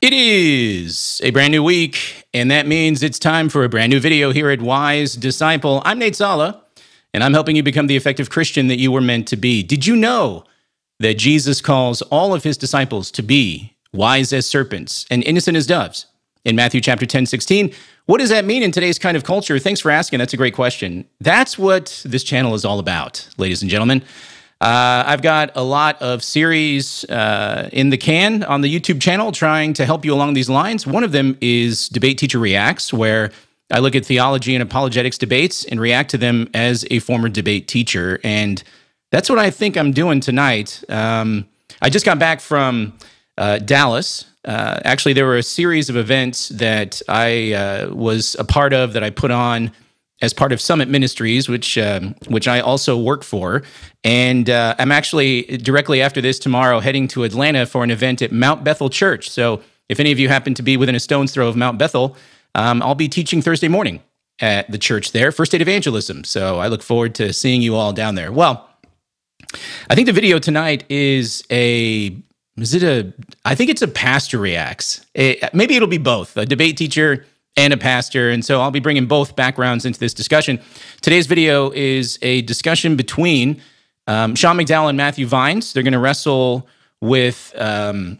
It is a brand new week, and that means it's time for a brand new video here at Wise Disciple. I'm Nate Sala, and I'm helping you become the effective Christian that you were meant to be. Did you know that Jesus calls all of his disciples to be wise as serpents and innocent as doves? In Matthew chapter 10, 16, what does that mean in today's kind of culture? Thanks for asking. That's a great question. That's what this channel is all about, ladies and gentlemen. Uh, I've got a lot of series uh, in the can on the YouTube channel trying to help you along these lines. One of them is Debate Teacher Reacts, where I look at theology and apologetics debates and react to them as a former debate teacher. And that's what I think I'm doing tonight. Um, I just got back from uh, Dallas. Uh, actually, there were a series of events that I uh, was a part of that I put on as part of Summit Ministries, which um, which I also work for, and uh, I'm actually directly after this tomorrow heading to Atlanta for an event at Mount Bethel Church. So if any of you happen to be within a stone's throw of Mount Bethel, um, I'll be teaching Thursday morning at the church there, First Aid Evangelism. So I look forward to seeing you all down there. Well, I think the video tonight is a is it a I think it's a pastor reacts. It, maybe it'll be both. A debate teacher and a pastor. And so I'll be bringing both backgrounds into this discussion. Today's video is a discussion between um, Sean McDowell and Matthew Vines. They're going to wrestle with um,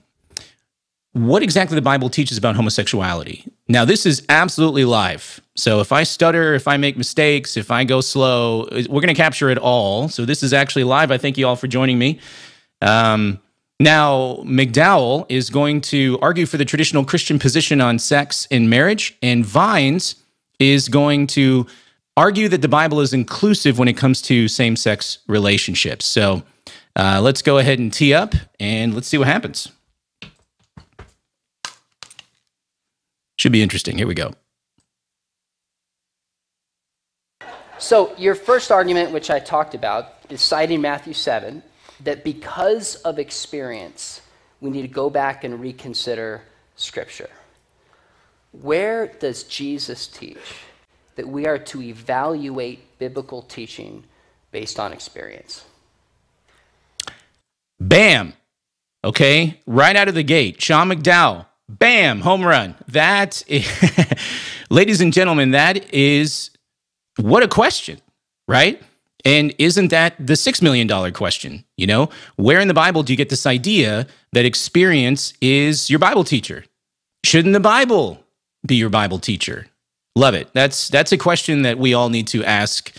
what exactly the Bible teaches about homosexuality. Now, this is absolutely live. So if I stutter, if I make mistakes, if I go slow, we're going to capture it all. So this is actually live. I thank you all for joining me. Um, now, McDowell is going to argue for the traditional Christian position on sex in marriage, and Vines is going to argue that the Bible is inclusive when it comes to same sex relationships. So uh, let's go ahead and tee up and let's see what happens. Should be interesting. Here we go. So, your first argument, which I talked about, is citing Matthew 7 that because of experience, we need to go back and reconsider Scripture. Where does Jesus teach that we are to evaluate biblical teaching based on experience? Bam! Okay, right out of the gate, Sean McDowell, bam, home run. That, is, ladies and gentlemen, that is what a question, right? And isn't that the $6 million question? You know, where in the Bible do you get this idea that experience is your Bible teacher? Shouldn't the Bible be your Bible teacher? Love it. That's that's a question that we all need to ask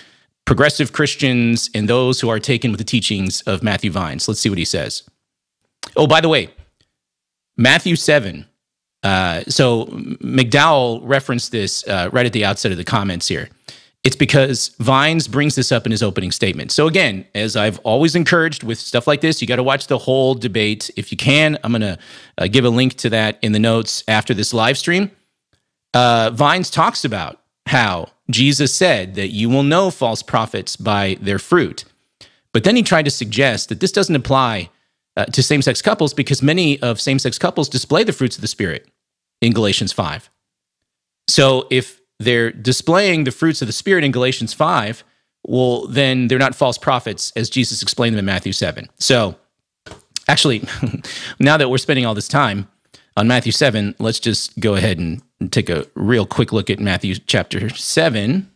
progressive Christians and those who are taken with the teachings of Matthew Vines. Let's see what he says. Oh, by the way, Matthew 7. Uh, so McDowell referenced this uh, right at the outset of the comments here. It's because Vines brings this up in his opening statement. So, again, as I've always encouraged with stuff like this, you got to watch the whole debate if you can. I'm going to uh, give a link to that in the notes after this live stream. Uh, Vines talks about how Jesus said that you will know false prophets by their fruit. But then he tried to suggest that this doesn't apply uh, to same sex couples because many of same sex couples display the fruits of the Spirit in Galatians 5. So, if they're displaying the fruits of the Spirit in Galatians 5, well, then they're not false prophets as Jesus explained them in Matthew 7. So, actually, now that we're spending all this time on Matthew 7, let's just go ahead and take a real quick look at Matthew chapter 7.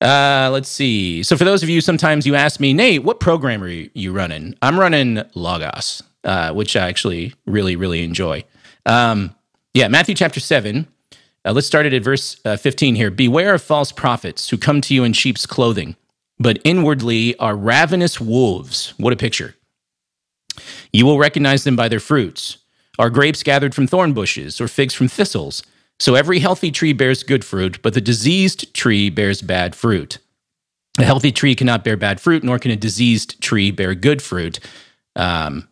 Uh, let's see. So, for those of you, sometimes you ask me, Nate, what program are you running? I'm running Logos, uh, which I actually really, really enjoy. Um, yeah, Matthew chapter 7. Uh, let's start it at verse uh, 15 here. Beware of false prophets who come to you in sheep's clothing, but inwardly are ravenous wolves. What a picture. You will recognize them by their fruits. Are grapes gathered from thorn bushes or figs from thistles? So every healthy tree bears good fruit, but the diseased tree bears bad fruit. A healthy tree cannot bear bad fruit, nor can a diseased tree bear good fruit. Um,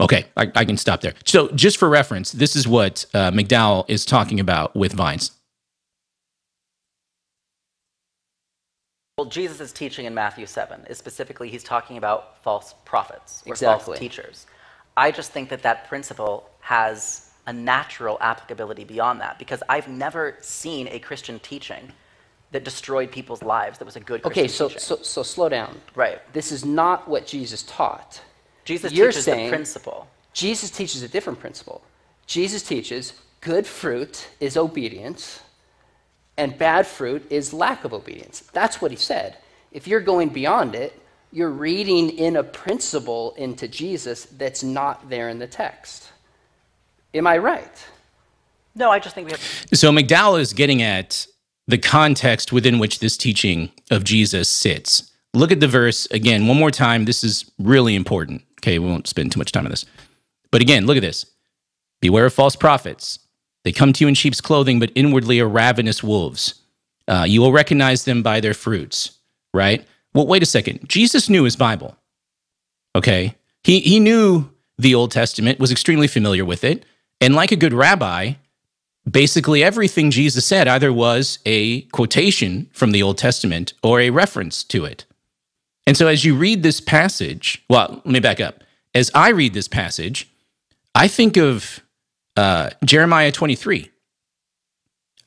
Okay, I, I, can stop there. So, just for reference, this is what uh, McDowell is talking about with Vines. Well, Jesus is teaching in Matthew 7 is specifically he's talking about false prophets or exactly. false teachers. I just think that that principle has a natural applicability beyond that because I've never seen a Christian teaching that destroyed people's lives that was a good Christian okay, so, teaching. so, so slow down. Right. This is not what Jesus taught. Jesus You're teaches saying, the principle. Jesus teaches a different principle. Jesus teaches good fruit is obedience, and bad fruit is lack of obedience. That's what he said. If you're going beyond it, you're reading in a principle into Jesus that's not there in the text. Am I right? No, I just think we have. So McDowell is getting at the context within which this teaching of Jesus sits. Look at the verse again, one more time. This is really important. Okay, we won't spend too much time on this. But again, look at this. Beware of false prophets. They come to you in sheep's clothing, but inwardly are ravenous wolves. Uh, you will recognize them by their fruits, right? Well, wait a second. Jesus knew his Bible. Okay. He, he knew the Old Testament, was extremely familiar with it. And like a good rabbi, basically everything Jesus said either was a quotation from the Old Testament or a reference to it. And so as you read this passage, well, let me back up. As I read this passage, I think of uh, Jeremiah 23.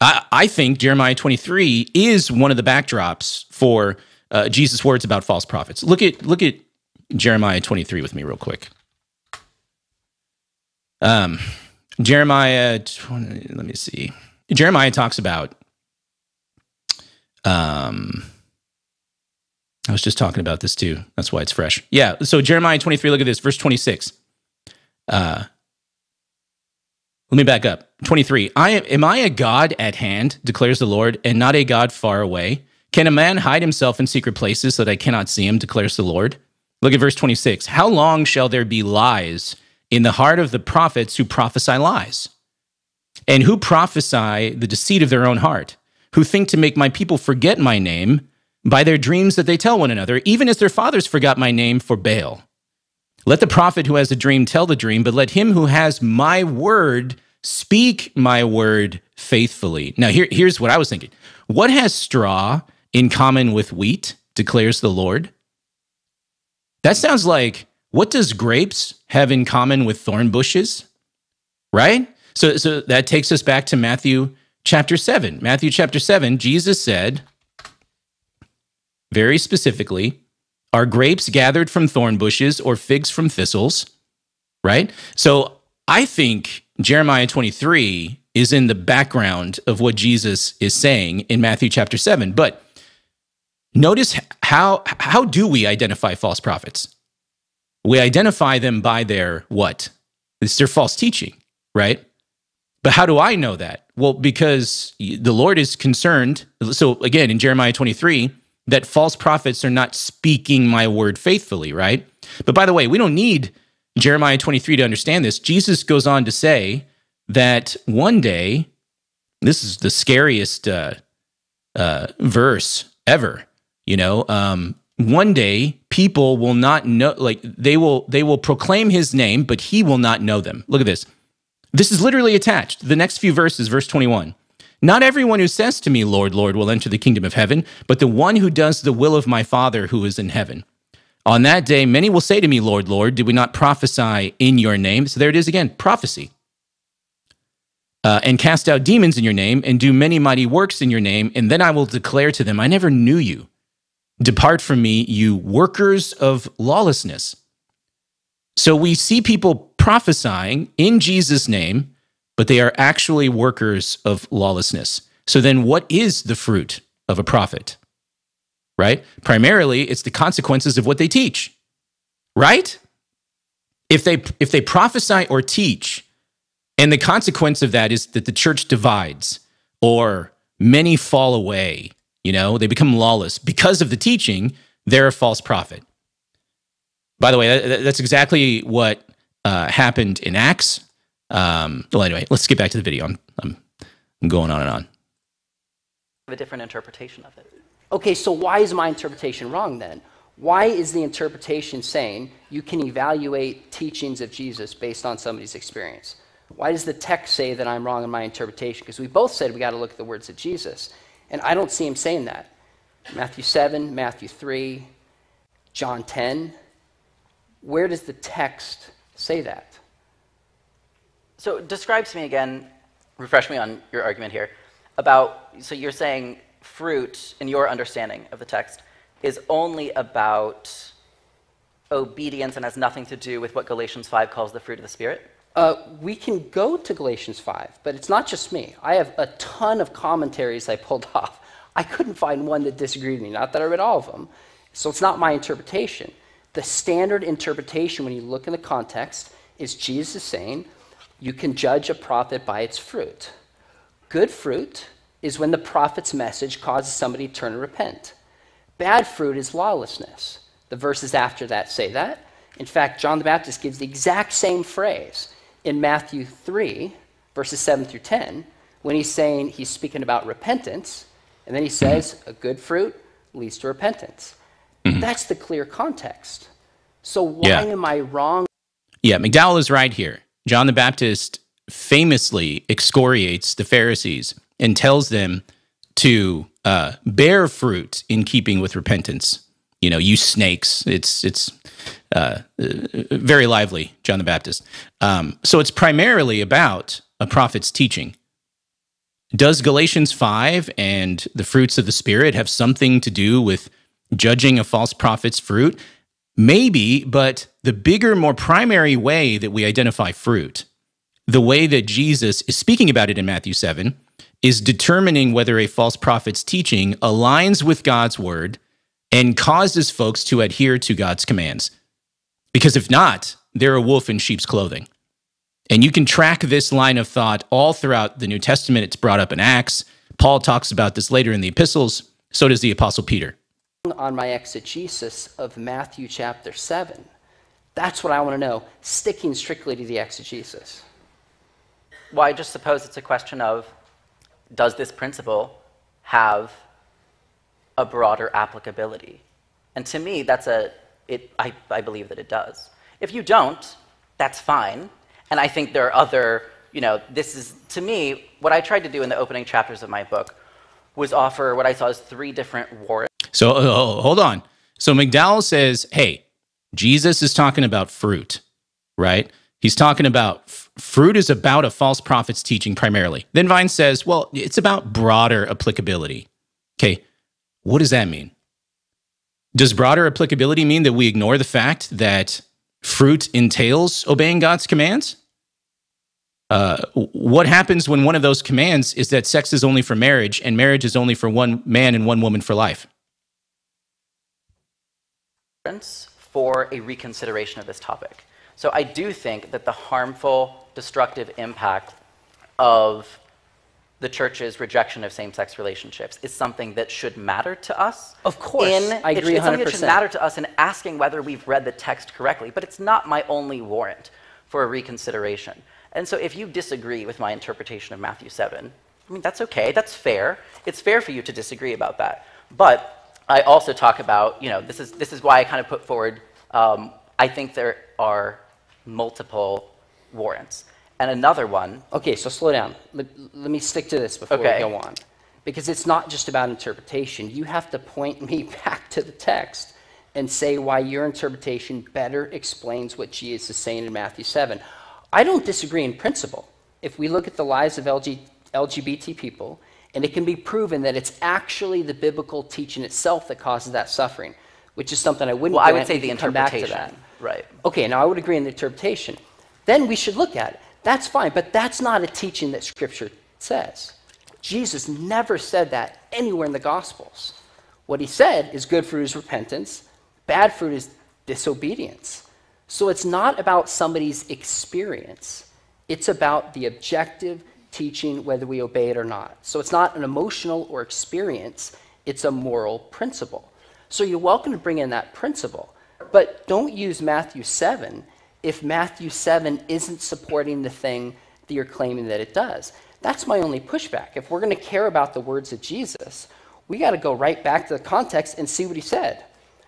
I, I, think Jeremiah 23 is one of the backdrops for uh, Jesus' words about false prophets. Look at look at Jeremiah 23 with me real quick. Um, Jeremiah, 20, let me see. Jeremiah talks about. Um, I was just talking about this too. That's why it's fresh. Yeah. So Jeremiah 23, look at this, verse 26. Uh, let me back up. 23. I am, am I a God at hand, declares the Lord, and not a God far away? Can a man hide himself in secret places so that I cannot see him, declares the Lord? Look at verse 26. How long shall there be lies in the heart of the prophets who prophesy lies? And who prophesy the deceit of their own heart, who think to make my people forget my name by their dreams that they tell one another, even as their fathers forgot my name for Baal. Let the prophet who has a dream tell the dream, but let him who has my word speak my word faithfully. Now, here, here's what I was thinking What has straw in common with wheat, declares the Lord? That sounds like what does grapes have in common with thorn bushes? Right? So, so that takes us back to Matthew chapter 7. Matthew chapter 7, Jesus said, very specifically, are grapes gathered from thorn bushes or figs from thistles? Right? So I think Jeremiah 23 is in the background of what Jesus is saying in Matthew chapter 7. But notice how how do we identify false prophets? We identify them by their what? It's their false teaching, right? But how do I know that? Well, because the Lord is concerned. So again, in Jeremiah 23, that false prophets are not speaking my word faithfully, right? But by the way, we don't need Jeremiah 23 to understand this. Jesus goes on to say that one day, this is the scariest uh, uh, verse ever, you know, um, one day people will not know like they will they will proclaim his name but he will not know them look at this this is literally attached the next few verses verse 21 not everyone who says to me, Lord, Lord, will enter the kingdom of heaven, but the one who does the will of my Father who is in heaven. On that day, many will say to me, Lord, Lord, did we not prophesy in your name? So there it is again prophecy. Uh, and cast out demons in your name, and do many mighty works in your name, and then I will declare to them, I never knew you. Depart from me, you workers of lawlessness. So we see people prophesying in Jesus' name, but they are actually workers of lawlessness. So then, what is the fruit of a prophet? Right? Primarily, it's the consequences of what they teach. Right? If they if they prophesy or teach, and the consequence of that is that the church divides or many fall away, you know, they become lawless because of the teaching, they're a false prophet. By the way, that, that's exactly what uh, happened in Acts. Um, well, anyway, let's get back to the video. I'm, I'm, going on and on. A different interpretation of it. Okay, so why is my interpretation wrong then? Why is the interpretation saying you can evaluate teachings of Jesus based on somebody's experience? Why does the text say that I'm wrong in my interpretation? Because we both said we got to look at the words of Jesus. And I don't see him saying that. Matthew 7, Matthew 3, John 10. Where does the text say that? So describe to me again, refresh me on your argument here, about, so you're saying fruit, in your understanding of the text, is only about obedience and has nothing to do with what Galatians 5 calls the fruit of the Spirit? Uh, we can go to Galatians 5, but it's not just me. I have a ton of commentaries I pulled off. I couldn't find one that disagreed with me, not that I read all of them. So it's not my interpretation. The standard interpretation, when you look in the context, is Jesus saying, you can judge a prophet by its fruit. Good fruit is when the prophet's message causes somebody to turn and repent. Bad fruit is lawlessness. The verses after that say that. In fact, John the Baptist gives the exact same phrase in Matthew 3, verses 7 through 10, when he's saying he's speaking about repentance, and then he says, a good fruit leads to repentance. Mm-hmm. That's the clear context. So why yeah. am I wrong? Yeah, McDowell is right here. John the Baptist famously excoriates the Pharisees and tells them to uh, bear fruit in keeping with repentance. You know, you snakes. It's it's uh, very lively, John the Baptist. Um, so it's primarily about a prophet's teaching. Does Galatians five and the fruits of the Spirit have something to do with judging a false prophet's fruit? Maybe, but the bigger, more primary way that we identify fruit, the way that Jesus is speaking about it in Matthew 7, is determining whether a false prophet's teaching aligns with God's word and causes folks to adhere to God's commands. Because if not, they're a wolf in sheep's clothing. And you can track this line of thought all throughout the New Testament. It's brought up in Acts. Paul talks about this later in the epistles. So does the Apostle Peter. On my exegesis of Matthew chapter 7, that's what I want to know, sticking strictly to the exegesis. Well, I just suppose it's a question of does this principle have a broader applicability? And to me, that's a, it, I, I believe that it does. If you don't, that's fine. And I think there are other, you know, this is, to me, what I tried to do in the opening chapters of my book was offer what I saw as three different warrants. So oh, hold on. So McDowell says, hey, Jesus is talking about fruit, right? He's talking about f- fruit is about a false prophet's teaching primarily. Then Vine says, well, it's about broader applicability. Okay, what does that mean? Does broader applicability mean that we ignore the fact that fruit entails obeying God's commands? Uh, what happens when one of those commands is that sex is only for marriage and marriage is only for one man and one woman for life? For a reconsideration of this topic. So I do think that the harmful, destructive impact of the church's rejection of same-sex relationships is something that should matter to us. Of course, in, I agree. It's something that should matter to us in asking whether we've read the text correctly. But it's not my only warrant for a reconsideration. And so, if you disagree with my interpretation of Matthew seven, I mean that's okay. That's fair. It's fair for you to disagree about that. But I also talk about, you know, this is this is why I kind of put forward. Um, I think there are multiple warrants. And another one. Okay, so slow down. Let, let me stick to this before okay. we go on. Because it's not just about interpretation. You have to point me back to the text and say why your interpretation better explains what Jesus is saying in Matthew 7. I don't disagree in principle. If we look at the lives of LG, LGBT people, and it can be proven that it's actually the biblical teaching itself that causes that suffering, which is something I wouldn't. Well, I would say the interpretation. Right. Okay, now I would agree in the interpretation. Then we should look at it. That's fine, but that's not a teaching that Scripture says. Jesus never said that anywhere in the Gospels. What he said is good fruit is repentance, bad fruit is disobedience. So it's not about somebody's experience, it's about the objective teaching, whether we obey it or not. So it's not an emotional or experience, it's a moral principle. So you're welcome to bring in that principle. But don't use Matthew 7 if Matthew 7 isn't supporting the thing that you're claiming that it does. That's my only pushback. If we're going to care about the words of Jesus, we got to go right back to the context and see what he said.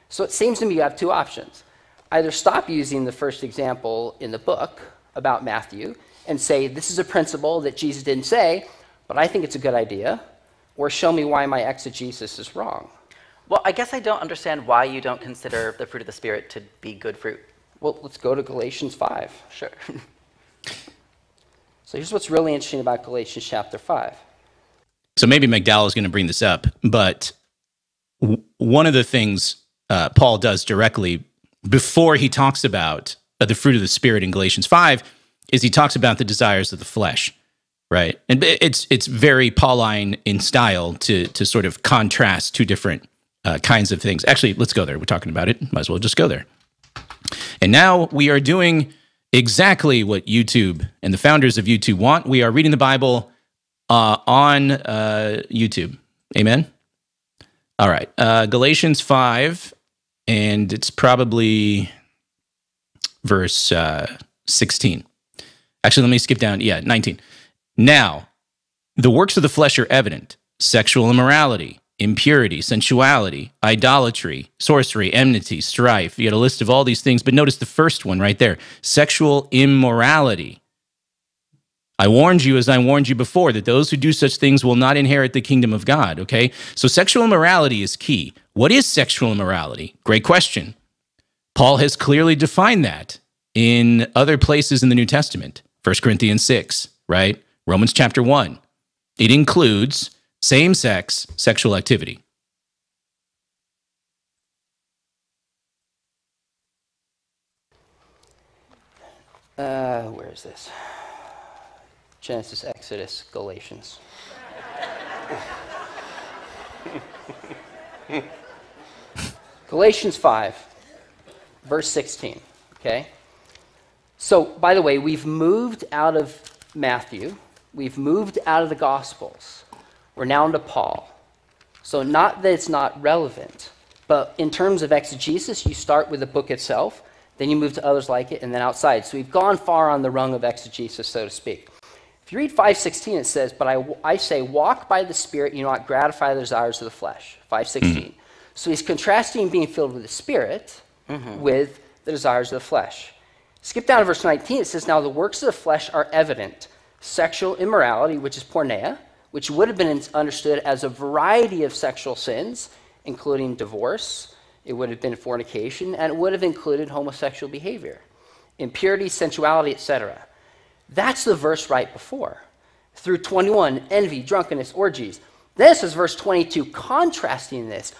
So it seems to me you have two options. Either stop using the first example in the book about Matthew and say, this is a principle that Jesus didn't say, but I think it's a good idea, or show me why my exegesis is wrong. Well, I guess I don't understand why you don't consider the fruit of the Spirit to be good fruit. Well, let's go to Galatians 5. Sure. so here's what's really interesting about Galatians chapter 5. So maybe McDowell is going to bring this up, but w- one of the things uh, Paul does directly before he talks about uh, the fruit of the Spirit in Galatians 5 is he talks about the desires of the flesh, right? And it's it's very Pauline in style to to sort of contrast two different uh, kinds of things. Actually, let's go there. We're talking about it. Might as well just go there. And now we are doing exactly what YouTube and the founders of YouTube want. We are reading the Bible uh, on uh, YouTube. Amen. All right, uh, Galatians five, and it's probably verse uh, sixteen. Actually, let me skip down. Yeah, nineteen. Now, the works of the flesh are evident: sexual immorality impurity, sensuality, idolatry, sorcery, enmity, strife. You get a list of all these things, but notice the first one right there sexual immorality. I warned you, as I warned you before, that those who do such things will not inherit the kingdom of God, okay? So sexual immorality is key. What is sexual immorality? Great question. Paul has clearly defined that in other places in the New Testament. 1 Corinthians 6, right? Romans chapter 1. It includes same sex sexual activity. Uh, where is this? Genesis, Exodus, Galatians. Galatians 5, verse 16. Okay? So, by the way, we've moved out of Matthew, we've moved out of the Gospels. We're now into Paul. So, not that it's not relevant, but in terms of exegesis, you start with the book itself, then you move to others like it, and then outside. So, we've gone far on the rung of exegesis, so to speak. If you read 516, it says, But I, I say, walk by the Spirit, you not gratify the desires of the flesh. 516. Mm-hmm. So, he's contrasting being filled with the Spirit mm-hmm. with the desires of the flesh. Skip down to verse 19. It says, Now the works of the flesh are evident sexual immorality, which is porneia which would have been understood as a variety of sexual sins, including divorce, it would have been fornication, and it would have included homosexual behavior, impurity, sensuality, etc. That's the verse right before. Through 21, envy, drunkenness, orgies. This is verse 22, contrasting this.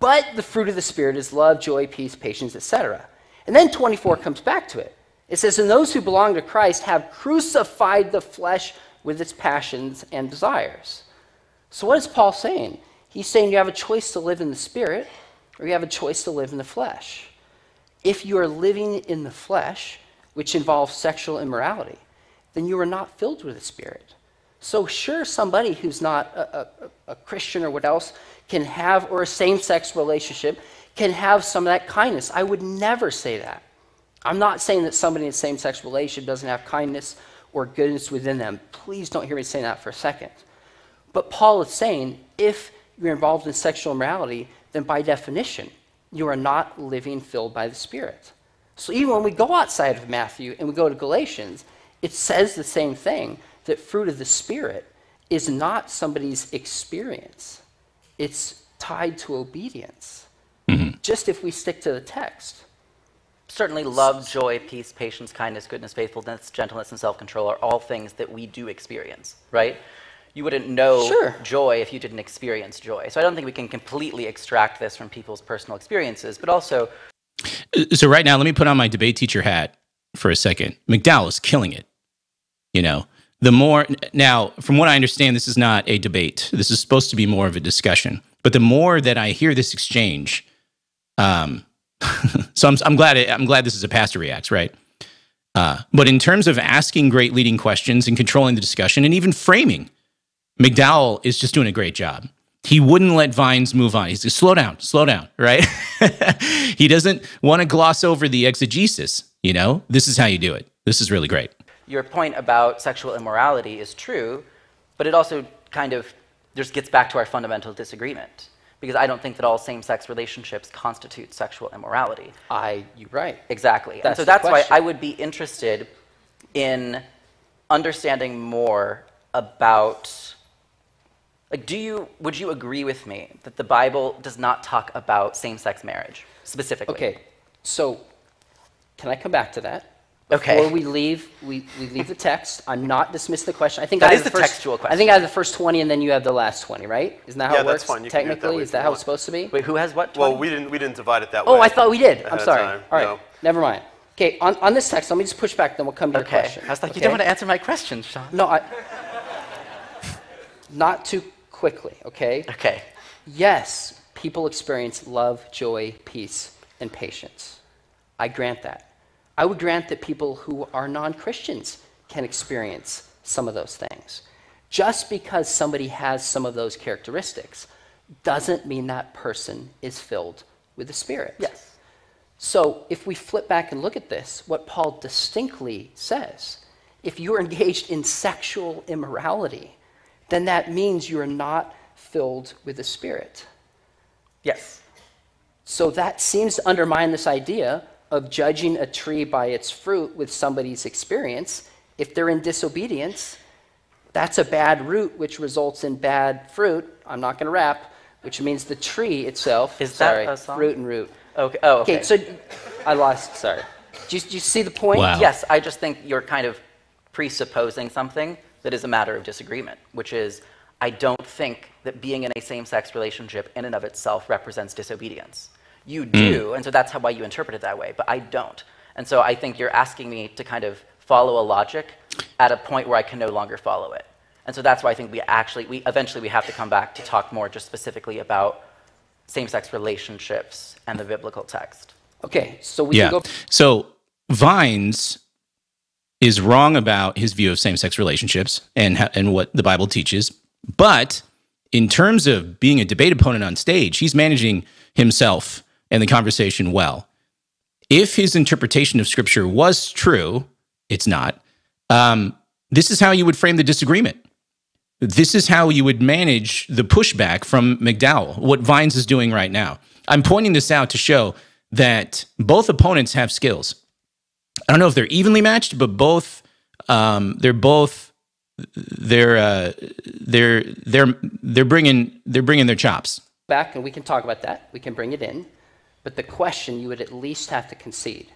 But the fruit of the Spirit is love, joy, peace, patience, etc. And then 24 comes back to it. It says, And those who belong to Christ have crucified the flesh with its passions and desires. So, what is Paul saying? He's saying you have a choice to live in the Spirit or you have a choice to live in the flesh. If you are living in the flesh, which involves sexual immorality, then you are not filled with the Spirit. So, sure, somebody who's not a, a, a Christian or what else can have, or a same sex relationship, can have some of that kindness. I would never say that. I'm not saying that somebody in a same sex relationship doesn't have kindness or goodness within them. Please don't hear me saying that for a second. But Paul is saying if you're involved in sexual immorality, then by definition, you are not living filled by the Spirit. So even when we go outside of Matthew and we go to Galatians, it says the same thing that fruit of the Spirit is not somebody's experience, it's tied to obedience. Mm-hmm. Just if we stick to the text certainly love, joy, peace, patience, kindness, goodness, faithfulness, gentleness, and self control are all things that we do experience, right? You wouldn't know sure. joy if you didn't experience joy. So I don't think we can completely extract this from people's personal experiences, but also. So, right now, let me put on my debate teacher hat for a second. McDowell is killing it. You know, the more. Now, from what I understand, this is not a debate, this is supposed to be more of a discussion. But the more that I hear this exchange, um, so I'm, I'm glad it, I'm glad this is a pastor reacts right. Uh, but in terms of asking great leading questions and controlling the discussion and even framing, McDowell is just doing a great job. He wouldn't let Vines move on. He's slow down, slow down, right? he doesn't want to gloss over the exegesis. You know, this is how you do it. This is really great. Your point about sexual immorality is true, but it also kind of just gets back to our fundamental disagreement because I don't think that all same-sex relationships constitute sexual immorality. I, you're right. Exactly. That's and so that's why I would be interested in understanding more about like do you would you agree with me that the Bible does not talk about same-sex marriage specifically? Okay. So can I come back to that? Okay. Before we leave, we, we leave the text. I'm not dismissing the question. I think That I have is the first, textual question. I think I have the first 20 and then you have the last 20, right? Isn't that how Yeah, it that's works? fine. You can do it that Technically, way is that how want. it's supposed to be? Wait, who has what? Well, we didn't we didn't divide it that oh, way. Oh, I thought we did. I'm sorry. All right. No. Never mind. Okay, on, on this text, let me just push back, then we'll come to your Okay. question. I was like, you don't want to answer my questions, Sean. No, I. Not too quickly, okay? Okay. Yes, people experience love, joy, peace, and patience. I grant that. I would grant that people who are non Christians can experience some of those things. Just because somebody has some of those characteristics doesn't mean that person is filled with the Spirit. Yes. So if we flip back and look at this, what Paul distinctly says, if you're engaged in sexual immorality, then that means you're not filled with the Spirit. Yes. So that seems to undermine this idea of judging a tree by its fruit with somebody's experience. If they're in disobedience, that's a bad root, which results in bad fruit. I'm not going to rap, which means the tree itself. Is that sorry, a song? fruit and root. Okay. Oh, okay. Okay, so I lost. Sorry. Do you, do you see the point? Wow. Yes, I just think you're kind of presupposing something that is a matter of disagreement, which is I don't think that being in a same sex relationship in and of itself represents disobedience. You do, mm. and so that's how, why you interpret it that way, but I don't. And so I think you're asking me to kind of follow a logic at a point where I can no longer follow it. And so that's why I think we actually, we eventually we have to come back to talk more just specifically about same-sex relationships and the biblical text. Okay, so we yeah. can go. So Vines is wrong about his view of same-sex relationships and ho- and what the Bible teaches, but in terms of being a debate opponent on stage, he's managing himself and the conversation well. If his interpretation of Scripture was true, it's not. Um, this is how you would frame the disagreement. This is how you would manage the pushback from McDowell, what Vines is doing right now. I'm pointing this out to show that both opponents have skills. I don't know if they're evenly matched, but both um, they're both they're uh, they're they're they're bringing they're bringing their chops. back and we can talk about that. We can bring it in. But the question you would at least have to concede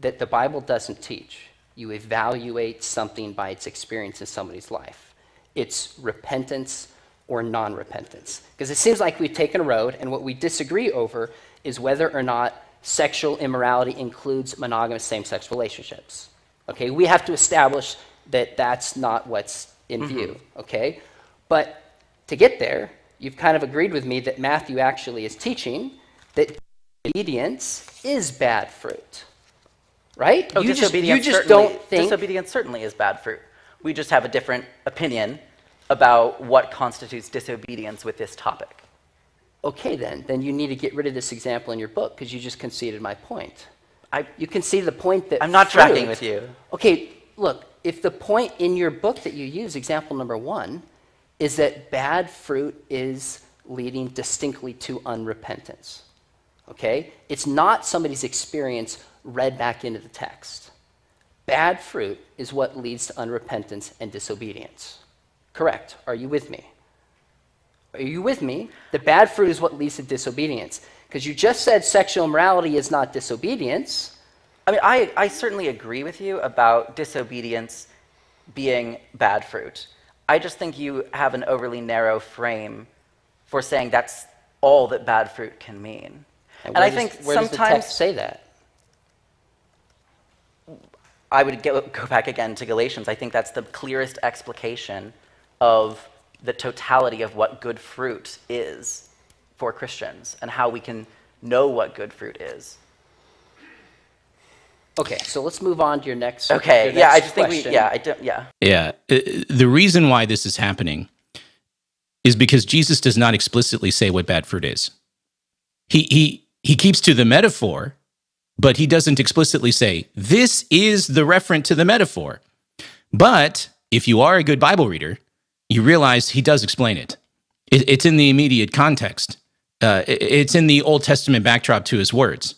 that the Bible doesn't teach. You evaluate something by its experience in somebody's life. It's repentance or non repentance. Because it seems like we've taken a road, and what we disagree over is whether or not sexual immorality includes monogamous same sex relationships. Okay, we have to establish that that's not what's in mm-hmm. view. Okay, but to get there, you've kind of agreed with me that Matthew actually is teaching that obedience is bad fruit. Right? Oh, you just, you just don't think. disobedience certainly is bad fruit. We just have a different opinion about what constitutes disobedience with this topic. Okay, then. Then you need to get rid of this example in your book because you just conceded my point. I, You see the point that. I'm not fruit- tracking with you. Okay, look, if the point in your book that you use, example number one, is that bad fruit is leading distinctly to unrepentance, okay? It's not somebody's experience read back into the text. Bad fruit is what leads to unrepentance and disobedience. Correct. Are you with me? Are you with me? The bad fruit is what leads to disobedience. Because you just said sexual immorality is not disobedience. I mean, I, I certainly agree with you about disobedience being bad fruit. I just think you have an overly narrow frame for saying that's all that bad fruit can mean. And, where I does- think where does the sometimes text say that? I would go, go back again to Galatians. I think that's the clearest explication of the totality of what good fruit is for Christians and how we can know what good fruit is. Okay, so let's move on to your next. Okay, your yeah, I next just think we, question. yeah, I don't, yeah. Yeah. Uh, The reason why this is happening is because Jesus does not explicitly say what bad fruit is. He he he keeps to the metaphor, but he doesn't explicitly say this is the referent to the metaphor. But if you are a good Bible reader, you realize he does explain it. it it's in the immediate context. Uh, it- it's in the Old Testament backdrop to his words.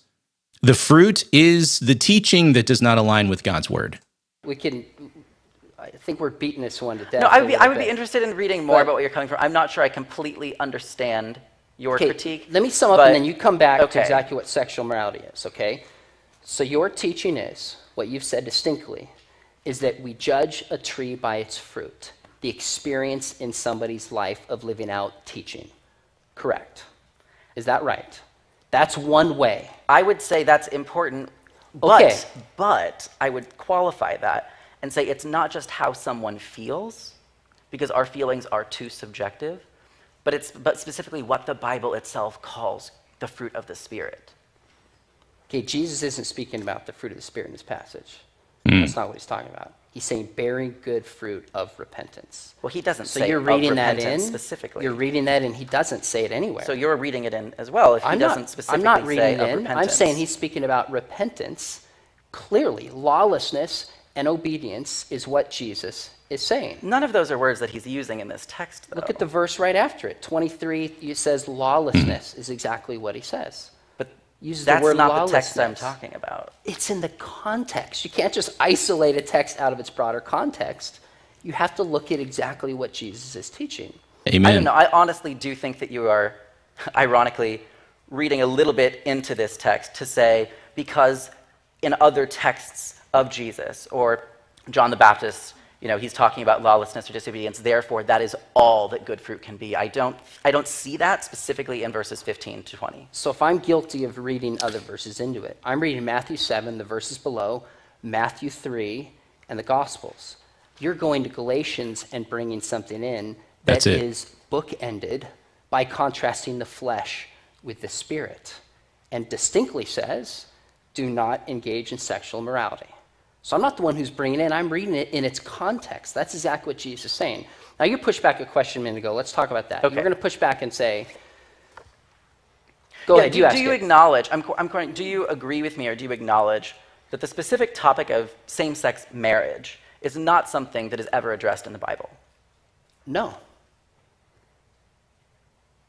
The fruit is the teaching that does not align with God's word. We can. I think we're beating this one to death. No, I a would be, I would be interested in reading more But- about what you're coming from. I'm not sure I completely understand your Okay, critique. let me sum up and then you come back okay. to exactly what sexual morality is, okay? So your teaching is what you've said distinctly is that we judge a tree by its fruit, the experience in somebody's life of living out teaching. Correct. Is that right? That's one way. I would say that's important, but, Okay. but I would qualify that and say it's not just how someone feels, because our feelings are too subjective, but it's but specifically what the Bible itself calls the fruit of the Spirit. Okay, Jesus isn't speaking about the fruit of the Spirit in this passage. Hmm. That's not what he's talking about. He's saying bearing good fruit of repentance. Well, he doesn't So say you're of reading that in specifically. You're reading that in. He doesn't say it anywhere. so you're reading it in as well if he I'm doesn't not, specifically I'm not reading say it in. repentance. I'm saying he's speaking about repentance. Clearly, lawlessness and obedience is what Jesus is saying. None of those are words that he's using in this text, though. Look at the verse right after it. 23, it says lawlessness is exactly what he says. But Uses that's the word not the text I'm talking about. It's in the context. You can't just isolate a text out of its broader context. You have to look at exactly what Jesus is teaching. Amen. I don't know. I honestly do think that you are, ironically, reading a little bit into this text to say, because in other texts of Jesus, or John the Baptist, you know, he's talking about lawlessness or disobedience, therefore that is all that good fruit can be. I don't, I don't see that specifically in verses 15 to 20. So if I'm guilty of reading other verses into it, I'm reading Matthew 7, the verses below, Matthew 3, and the Gospels. You're going to Galatians and bringing something in That's it. is bookended by contrasting the flesh with the spirit and distinctly says, do not engage in sexual immorality. So I'm not the one who's bringing it in, I'm reading it in its context. That's exactly what Jesus is saying. Now, you pushed back a question a minute ago. Let's talk about that. Okay. You're going to push back and say, go Yeah, ahead, do, you do you acknowledge, I'm, I'm do you agree with me or do you acknowledge that the specific topic of same sex marriage is not something that is ever addressed in the Bible? No.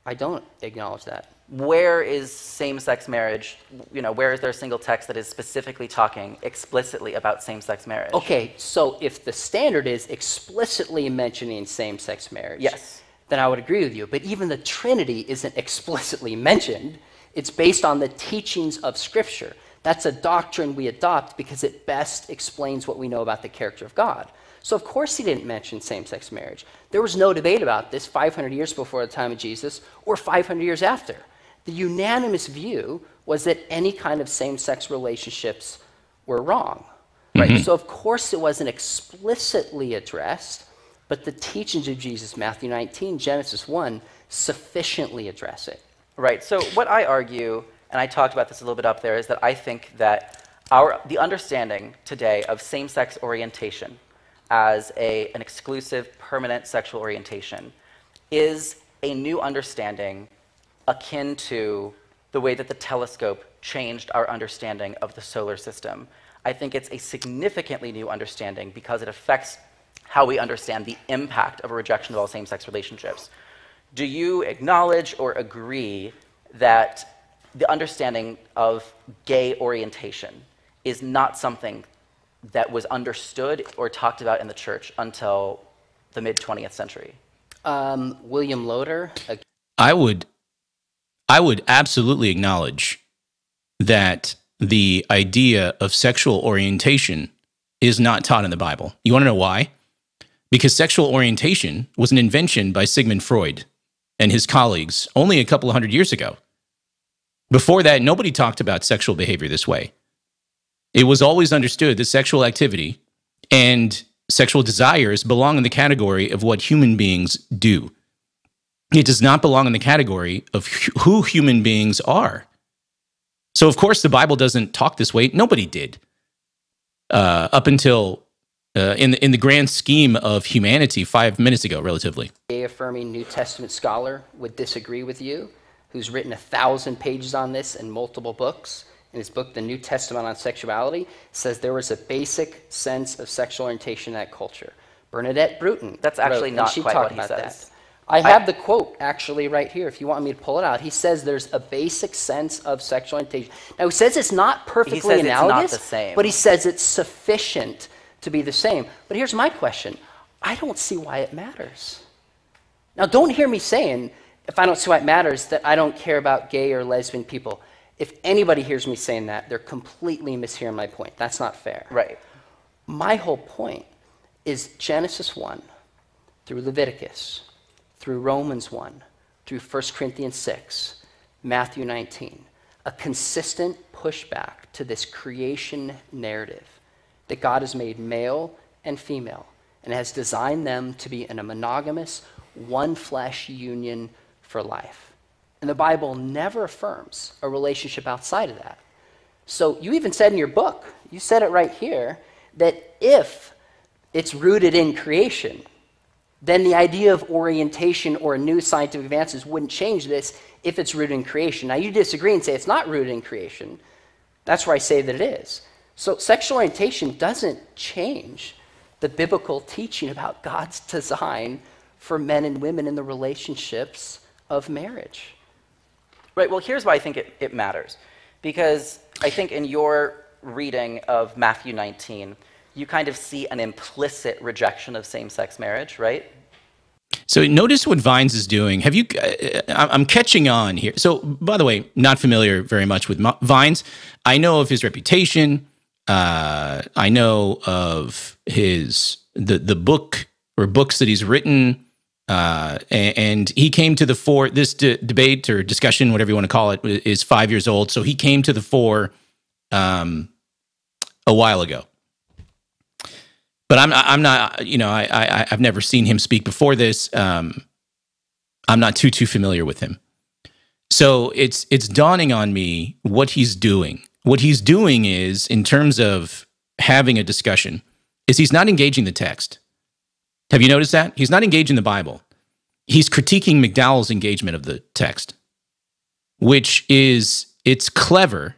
I don't acknowledge that. Where is same sex marriage? You know, where is there a single text that is specifically talking explicitly about same sex marriage? Okay, so if the standard is explicitly mentioning same sex marriage, Yes. then I would agree with you. But even the Trinity isn't explicitly mentioned, it's based on the teachings of Scripture. That's a doctrine we adopt because it best explains what we know about the character of God. So, of course, he didn't mention same sex marriage. There was no debate about this 500 years before the time of Jesus or 500 years after. The unanimous view was that any kind of same sex relationships were wrong. Right? Mm-hmm. So, of course, it wasn't explicitly addressed, but the teachings of Jesus, Matthew 19, Genesis 1, sufficiently address it. Right. So what I argue, and I talked about this a little bit up there, is that I think that our the understanding today of same-sex orientation as a, an exclusive, permanent sexual orientation is a new understanding akin to the way that the telescope changed our understanding of the solar system. I think it's a significantly new understanding because it affects how we understand the impact of a rejection of all same sex relationships. Do you acknowledge or agree that the understanding of gay orientation is not something that was understood or talked about in the church until the mid 20th century? Um, William Loader, I would I would absolutely acknowledge that the idea of sexual orientation is not taught in the Bible. You want to know why? Because sexual orientation was an invention by Sigmund Freud and his colleagues only a couple of hundred years ago. Before that, nobody talked about sexual behavior this way. It was always understood that sexual activity and sexual desires belong in the category of what human beings do it does not belong in the category of who human beings are. So, of course, the Bible doesn't talk this way. Nobody did uh, up until uh, in the, in the grand scheme of humanity five minutes ago, relatively. gay affirming New Testament scholar would disagree with you, who's written a thousand pages on this in multiple books. In his book, The New Testament on Sexuality, says there was a basic sense of sexual orientation in that culture. Bernadette Brooten. That's actually wrote, not she quite talked what he about says. That. I have the quote actually right here if you want me to pull it out. He says there's a basic sense of sexual orientation. Now, he says it's not perfectly says it's not analogous, the same. but he says it's sufficient to be the same. But here's my question I don't see why it matters. Now, don't hear me saying, if I don't see why it matters, that I don't care about gay or lesbian people. If anybody hears me saying that, they're completely mishearing my point. That's not fair. Right. My whole point is Genesis 1 through Leviticus, through Romans 1, through 1 Corinthians 6, Matthew 19, a consistent pushback to this creation narrative that God has made male and female and has designed them to be in a monogamous, one flesh union for life. And the Bible never affirms a relationship outside of that. So you even said in your book, you said it right here, that if it's rooted in creation, then the idea of orientation or new scientific advances wouldn't change this if it's rooted in creation. Now, you disagree and say it's not rooted in creation. That's where I say that it is. So, sexual orientation doesn't change the biblical teaching about God's design for men and women in the relationships of marriage. Right. Well, here's why I think it, it matters. Because I think in your reading of Matthew 19, you kind of see an implicit rejection of same sex marriage, right? So notice what Vines is doing. Have you? Uh, I'm catching on here. So, by the way, not familiar very much with Vines. I know of his reputation. Uh, I know of his the the book or books that he's written. Uh, and, and, he came to the fore. This de- debate or discussion, whatever you want to call it, is five years old. So he came to the fore um, a while ago but I'm I'm not you know I, I I've never seen him speak before this. Um, I'm not too too familiar with him, so it's it's dawning on me what he's doing. What he's doing is in terms of having a discussion, is he's not engaging the text. Have you noticed that he's not engaging the Bible? He's critiquing McDowell's engagement of the text, which is it's clever,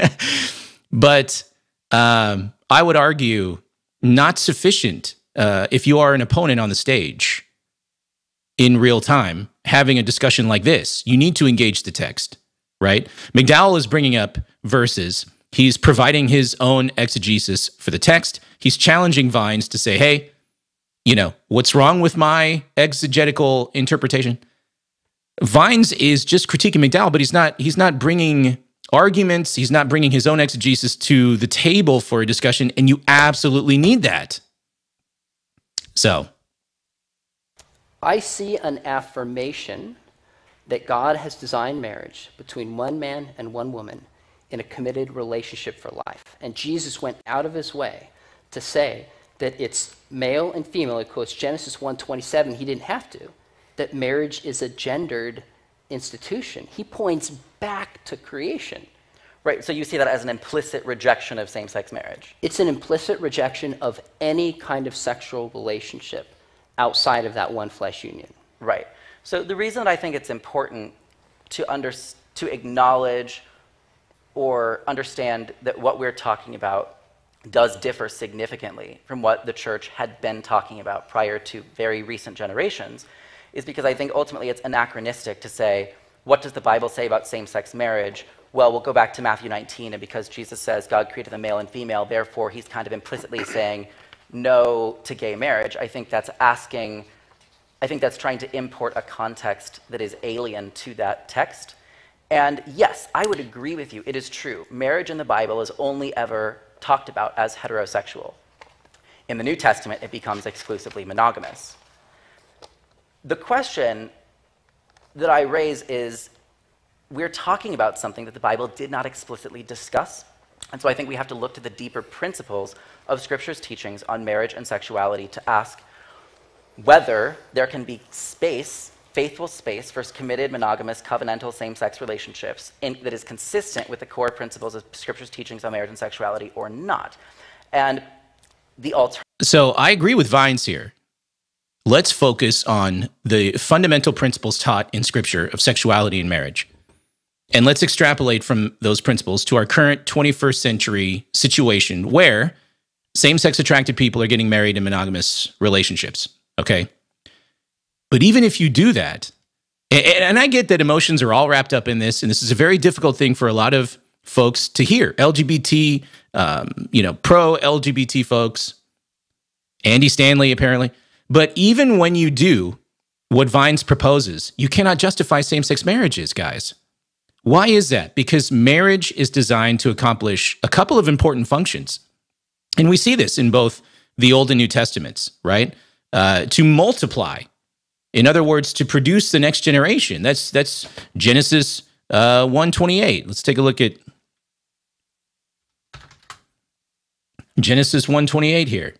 but um, I would argue not sufficient uh, if you are an opponent on the stage in real time having a discussion like this. You need to engage the text, right? McDowell is bringing up verses. He's providing his own exegesis for the text. He's challenging Vines to say, hey, you know, what's wrong with my exegetical interpretation? Vines is just critiquing McDowell, but he's not he's not bringing arguments. He's not bringing his own exegesis to the table for a discussion, and you absolutely need that. So, I see an affirmation that God has designed marriage between one man and one woman in a committed relationship for life. And Jesus went out of his way to say that it's male and female. It quotes Genesis 1:27. He didn't have to. That marriage is a gendered institution. He points back to creation. Right, so you see that as an implicit rejection of same sex marriage. It's an implicit rejection of any kind of sexual relationship outside of that one flesh union. Right. So the reason that I think it's important to, under, to acknowledge or understand that what we're talking about does differ significantly from what the church had been talking about prior to very recent generations is because I think ultimately it's anachronistic to say, what does the Bible say about same sex marriage? Well, we'll go back to Matthew 19, and because Jesus says God created the male and female, therefore he's kind of implicitly saying no to gay marriage. I think that's asking, I think that's trying to import a context that is alien to that text. And yes, I would agree with you. It is true. Marriage in the Bible is only ever talked about as heterosexual. In the New Testament, it becomes exclusively monogamous. The question that I raise is we're talking about something that the Bible did not explicitly discuss. And so I think we have to look to the deeper principles of Scripture's teachings on marriage and sexuality to ask whether there can be space, faithful space, for committed, monogamous, covenantal, same sex relationships in, that is consistent with the core principles of Scripture's teachings on marriage and sexuality or not. And the alternative. So I agree with Vines here let's focus on the fundamental principles taught in Scripture of sexuality and marriage. And let's extrapolate from those principles to our current 21st century situation where same sex attracted people are getting married in monogamous relationships. Okay. But even if you do that, and I get that emotions are all wrapped up in this, and this is a very difficult thing for a lot of folks to hear. LGBT, um, you know, pro LGBT folks, Andy Stanley apparently, but even when you do what Vines proposes, you cannot justify same sex marriages, guys. Why is that? Because marriage is designed to accomplish a couple of important functions. And we see this in both the Old and New Testaments, right? Uh, to multiply. In other words, to produce the next generation. That's that's Genesis uh, 128. Let's take a look at Genesis 128 here.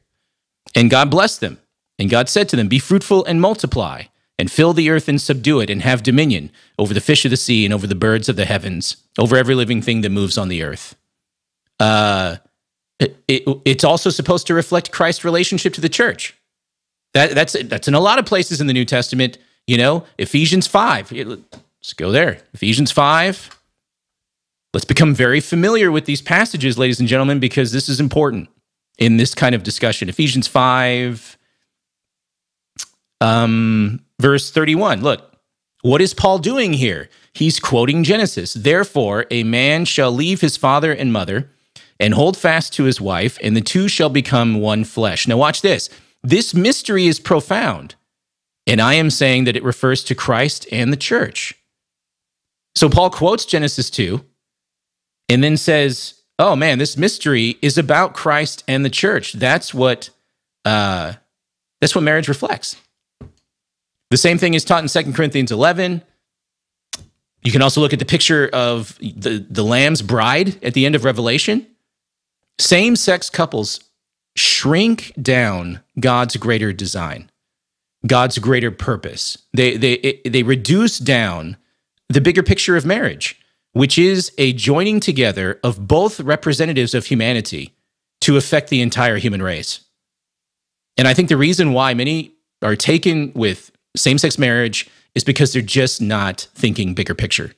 And God blessed them. And God said to them, Be fruitful and multiply, and fill the earth and subdue it, and have dominion over the fish of the sea, and over the birds of the heavens, over every living thing that moves on the earth. Uh, it, it, it's also supposed to reflect Christ's relationship to the church. That, that's, that's in a lot of places in the New Testament. You know, Ephesians 5. Let's go there. Ephesians 5. Let's become very familiar with these passages, ladies and gentlemen, because this is important in this kind of discussion. Ephesians 5, um, verse 31. Look, what is Paul doing here? He's quoting Genesis. Therefore, a man shall leave his father and mother and hold fast to his wife, and the two shall become one flesh. Now, watch this. This mystery is profound, and I am saying that it refers to Christ and the church. So, Paul quotes Genesis 2 and then says, "Oh man, this mystery is about Christ and the church. That's what uh, that's what marriage reflects." The same thing is taught in 2 Corinthians 11. You can also look at the picture of the, the Lamb's bride at the end of Revelation. Same sex couples shrink down God's greater design, God's greater purpose. They, they, they reduce down the bigger picture of marriage which is a joining together of both representatives of humanity to affect the entire human race. And I think the reason why many are taken with same sex marriage is because they're just not thinking bigger picture.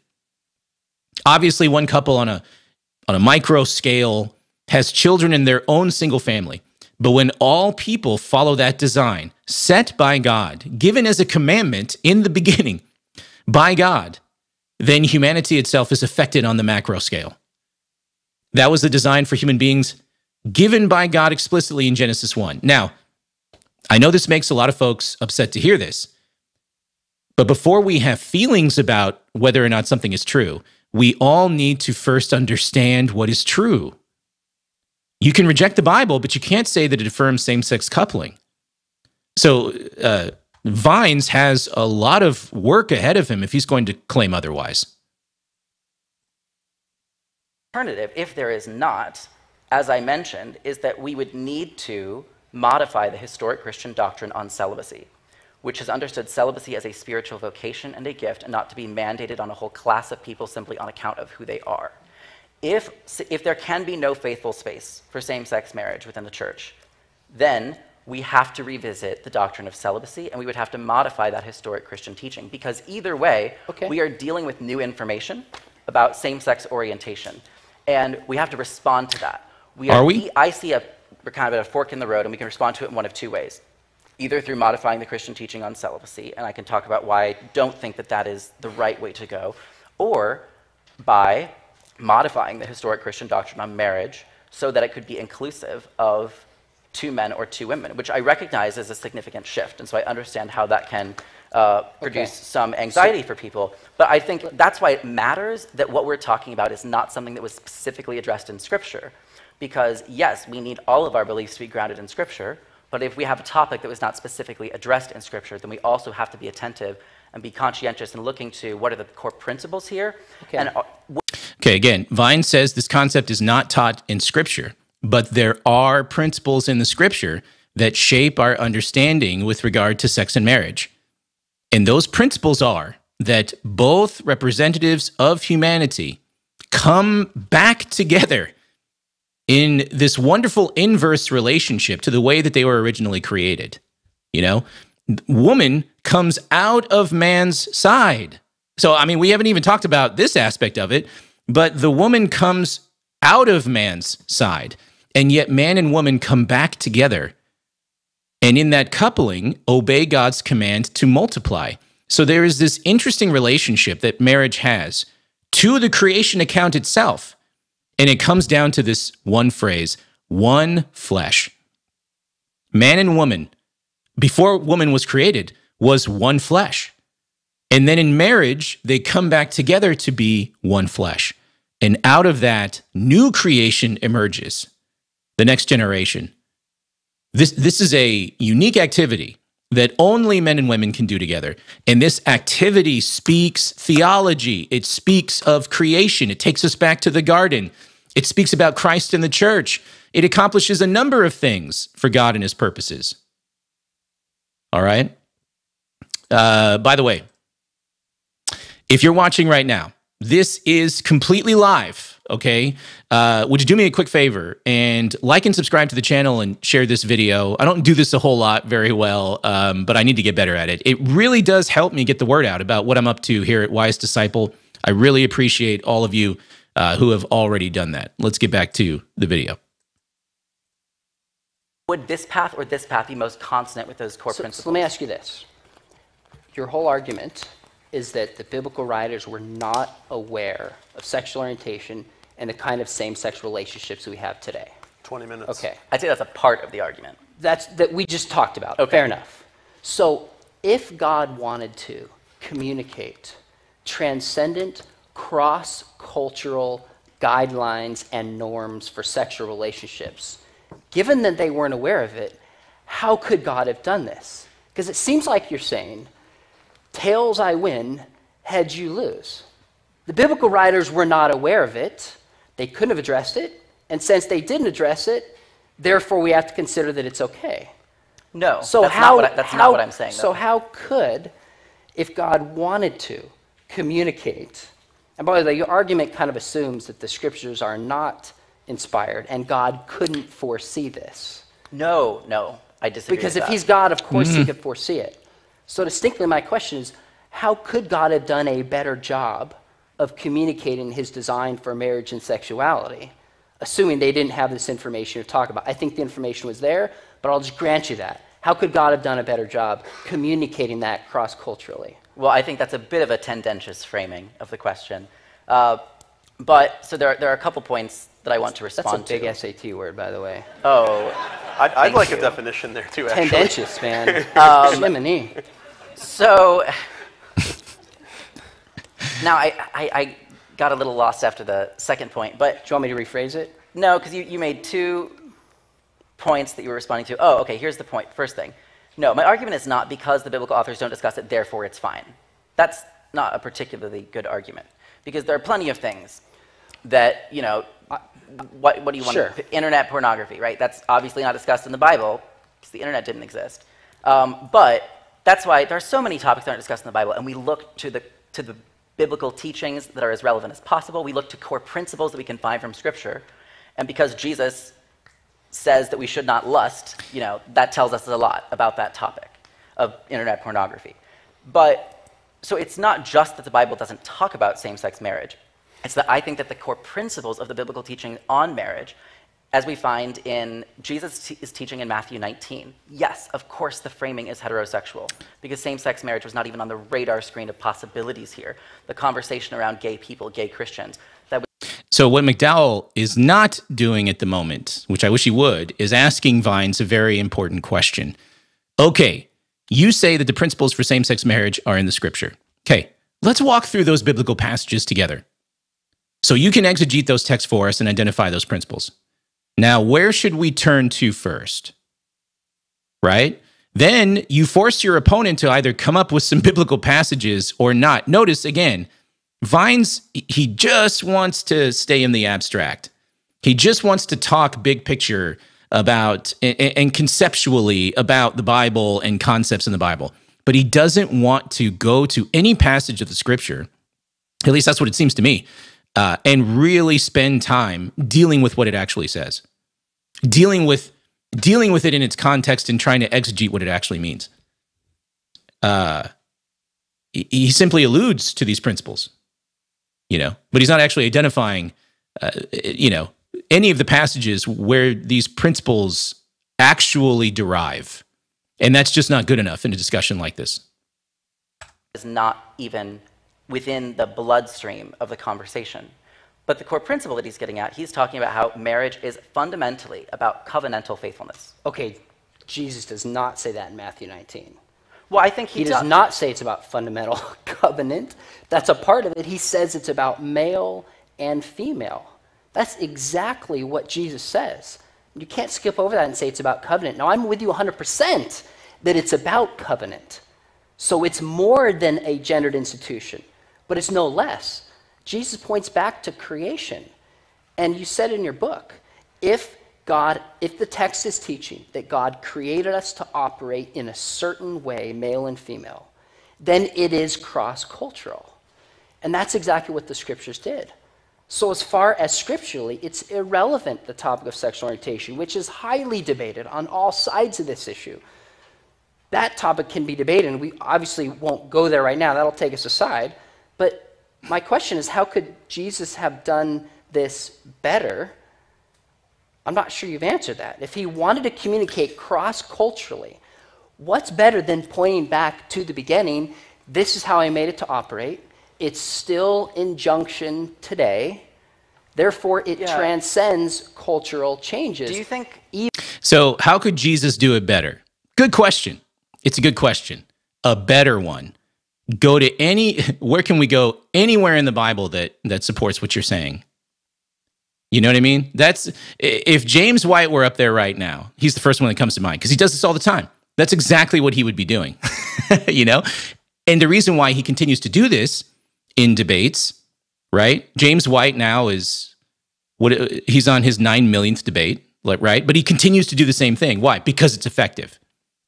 Obviously, one couple on a, on a micro scale has children in their own single family. But when all people follow that design set by God, given as a commandment in the beginning by God, then humanity itself is affected on the macro scale. That was the design for human beings given by God explicitly in Genesis 1. Now, I know this makes a lot of folks upset to hear this, but before we have feelings about whether or not something is true, we all need to first understand what is true. You can reject the Bible, but you can't say that it affirms same sex coupling. So, uh, Vines has a lot of work ahead of him if he's going to claim otherwise. Alternative, if there is not, as I mentioned, is that we would need to modify the historic Christian doctrine on celibacy, which has understood celibacy as a spiritual vocation and a gift, and not to be mandated on a whole class of people simply on account of who they are. If, if there can be no faithful space for same sex marriage within the church, then we have to revisit the doctrine of celibacy and we would have to modify that historic Christian teaching because either way, okay. we are dealing with new information about same sex orientation and we have to respond to that. We are, are we? I see a kind of a fork in the road and we can respond to it in one of two ways. Either through modifying the Christian teaching on celibacy, and I can talk about why I don't think that that is the right way to go, or by modifying the historic Christian doctrine on marriage so that it could be inclusive of two men or two women, which I recognize as a significant shift. And so I understand how that can uh, produce okay. some anxiety so, for people. But I think that's why it matters that what we're talking about is not something that was specifically addressed in Scripture. Because, yes, we need all of our beliefs to be grounded in Scripture. But if we have a topic that was not specifically addressed in Scripture, then we also have to be attentive and be conscientious in looking to what are the core principles here. Okay. And, uh, okay, again, Vine says this concept is not taught in Scripture but there are principles in the scripture that shape our understanding with regard to sex and marriage. And those principles are that both representatives of humanity come back together in this wonderful inverse relationship to the way that they were originally created. You know, woman comes out of man's side. So, I mean, we haven't even talked about this aspect of it, but the woman comes out of man's side. And yet, man and woman come back together. And in that coupling, obey God's command to multiply. So there is this interesting relationship that marriage has to the creation account itself. And it comes down to this one phrase one flesh. Man and woman, before woman was created, was one flesh. And then in marriage, they come back together to be one flesh. And out of that, new creation emerges, the next generation. This, this is a unique activity that only men and women can do together. And this activity speaks theology, it speaks of creation, it takes us back to the garden, it speaks about Christ and the church, it accomplishes a number of things for God and his purposes. All right? Uh, by the way, if you're watching right now, this is completely live. Okay. Uh, would you do me a quick favor and like and subscribe to the channel and share this video? I don't do this a whole lot very well, um, but I need to get better at it. It really does help me get the word out about what I'm up to here at Wise Disciple. I really appreciate all of you uh, who have already done that. Let's get back to the video. Would this path or this path be most consonant with those core So, principles? so let me ask you this. Your whole argument is that the biblical writers were not aware of sexual orientation and the kind of same-sex relationships we have today. 20 minutes. Okay. I'd say that's a part of the argument. That's that we just talked about. Okay. Fair enough. So, if God wanted to communicate transcendent, cross-cultural guidelines and norms for sexual relationships, given that they weren't aware of it, how could God have done this? Because it seems like you're saying, tails I win, heads you lose. The biblical writers were not aware of it. They couldn't have addressed it. And since they didn't address it, therefore we have to consider that it's okay. No. So that's how Not what I, that's how, not what I'm saying. So though. how could, if God wanted to, communicate? And by the way, your argument kind of assumes that the scriptures are not inspired, and God couldn't foresee this. no, no, I disagree. Because with if that. he's God, of course he mm-hmm. could foresee it. So distinctly, my question is, how could God have done a better job of communicating his design for marriage and sexuality, assuming they didn't have this information to talk about? I think the information was there, but I'll just grant you that. How could God have done a better job communicating that cross-culturally? Well, I think that's a bit of a tendentious framing of the question. Uh, but so there are, there are a couple points that I want to respond to. That's respond a big to. SAT word, by the way. Oh, I'd, I'd like you. a definition there too, actually. Tendentious, man. Um, Jiminy. so now I, I, I got a little lost after the second point, but Do you want me to rephrase it? No, because you, you made two points that you were responding to. Oh, okay, here's the point. First thing. No, my argument is not because the biblical authors don't discuss it, therefore it's fine. That's not a particularly good argument. Because there are plenty of things that, you know, what, what do you want Sure. to, internet pornography, right? That's obviously not discussed in the Bible because the internet didn't exist. Um, but that's why there are so many topics that aren't discussed in the Bible, and we look to the, to the biblical teachings that are as relevant as possible. We look to core principles that we can find from Scripture. And because Jesus says that we should not lust, you know, that tells us a lot about that topic of internet pornography. But so it's not just that the Bible doesn't talk about same-sex marriage. It's that I think that the core principles of the biblical teaching on marriage, as we find in Jesus is teaching in Matthew 19, yes, of course the framing is heterosexual because same-sex marriage was not even on the radar screen of possibilities here. The conversation around gay people, gay Christians, that So, what McDowell is not doing at the moment, which I wish he would, is asking Vines a very important question. Okay, you say that the principles for same sex marriage are in the scripture. Okay, let's walk through those biblical passages together. So, you can exegete those texts for us and identify those principles. Now, where should we turn to first? Right? Then you force your opponent to either come up with some biblical passages or not. Notice again, Vines, he just wants to stay in the abstract. He just wants to talk big picture about and, conceptually about the Bible and concepts in the Bible. But he doesn't want to go to any passage of the scripture, at least that's what it seems to me, uh, and really spend time dealing with what it actually says, dealing with dealing with it in its context and trying to exegete what it actually means. Uh, he, simply alludes to these principles you know but he's not actually identifying uh, you know any of the passages where these principles actually derive. And that's just not good enough in a discussion like this. Is not even within the bloodstream of the conversation. But the core principle that he's getting at, he's talking about how marriage is fundamentally about covenantal faithfulness. Okay, Jesus does not say that in Matthew 19. Well, I think he, He does does not say it's about fundamental covenant. That's a part of it. He says it's about male and female. That's exactly what Jesus says. You can't skip over that and say it's about covenant. Now, I'm with you 100% that it's about covenant. So it's more than a gendered institution, but it's no less. Jesus points back to creation. And you said in your book, if God, if the text is teaching that God created us to operate in a certain way, male and female, then it is cross cultural. And that's exactly what the scriptures did. So, as far as scripturally, it's irrelevant, the topic of sexual orientation, which is highly debated on all sides of this issue. That topic can be debated, and we obviously won't go there right now. That'll take us aside. But my question is how could Jesus have done this better? I'm not sure you've answered that. If he wanted to communicate cross culturally, what's better than pointing back to the beginning? This is how I made it to operate. It's still injunction today. Therefore, it Yeah. transcends cultural changes. Do you think So, how could Jesus do it better? Good question. It's a good question. A better one. Go to any where can we go anywhere in the Bible that that supports what you're saying? You know what I mean? That's if James White were up there right now, he's the first one that comes to mind because he does this all the time. That's exactly what he would be doing. you know? And the reason why he continues to do this in debates, right? James White now is what uh, he's on his 9 millionth debate, right? But he continues to do the same thing. Why? Because it's effective.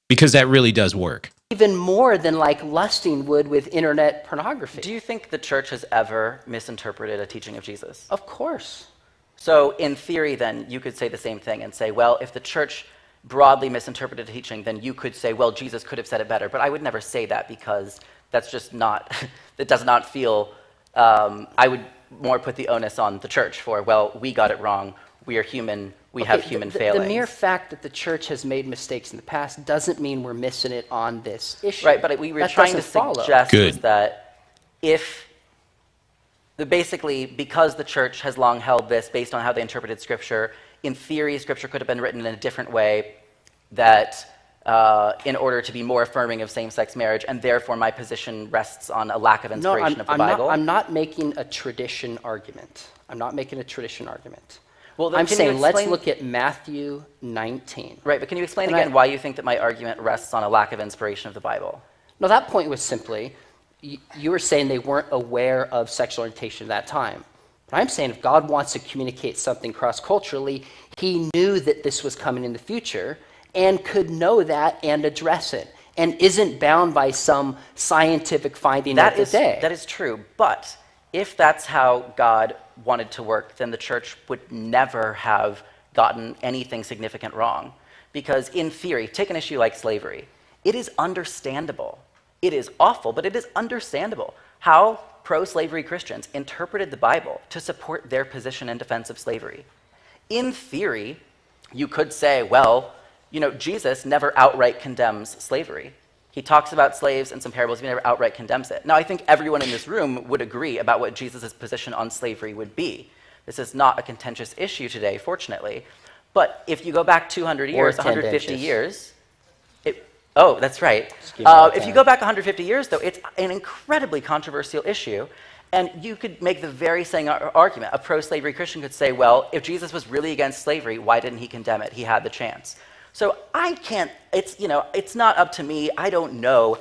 Because that really does work. Even more than like lusting would with internet pornography. do you think the church has ever misinterpreted a teaching of Jesus? of course. So, in theory, then, you could say the same thing and say, well, if the church broadly misinterpreted a teaching, then you could say, well, Jesus could have said it better. But I would never say that because that's just not, that does not feel, um, I would more put the onus on the church for, well, we got it wrong. We are human. We have human the, the- failings. The mere fact that the church has made mistakes in the past doesn't mean we're missing it on this issue. Right, but we were That trying to follow. suggest Good. was that if the basically because the church has long held this based on how they interpreted scripture, in theory, scripture could have been written in a different way that uh, in order to be more affirming of same-sex marriage, and therefore my position rests on a lack of No, inspiration I'm, of the I'm Bible. Not, I'm not making a tradition argument. I'm not making a tradition argument. Well, I'm saying let's look at Matthew 19. right, but can you explain And I- again why you think that my argument rests on a lack of inspiration of the Bible? No, that point was simply you, you were saying they weren't aware of sexual orientation at that time. But I'm saying if God wants to communicate something cross culturally, he knew that this was coming in the future and could know that and address it and isn't bound by some scientific finding That of the is, day. that is true. But if that's how God wanted to work, then the church would never have gotten anything significant wrong. Because in theory, take an issue like slavery. It is understandable. It is awful, but it is understandable how pro slavery Christians interpreted the Bible to support their position in defense of slavery. In theory, you could say, well, you know, Jesus never outright condemns slavery. He talks about slaves and some parables, he never outright condemns it. Now, I think everyone in this room would agree about what Jesus' position on slavery would be. This is not a contentious issue today, fortunately. But if you go back 200 years, 150 years, it, oh, that's right. Uh, if you go back 150 years, though, it's an incredibly controversial issue. And you could make the very same argument. A pro slavery Christian could say, well, if Jesus was really against slavery, why didn't he condemn it? He had the chance. So I can't, it's, you know, it's not up to me. I don't know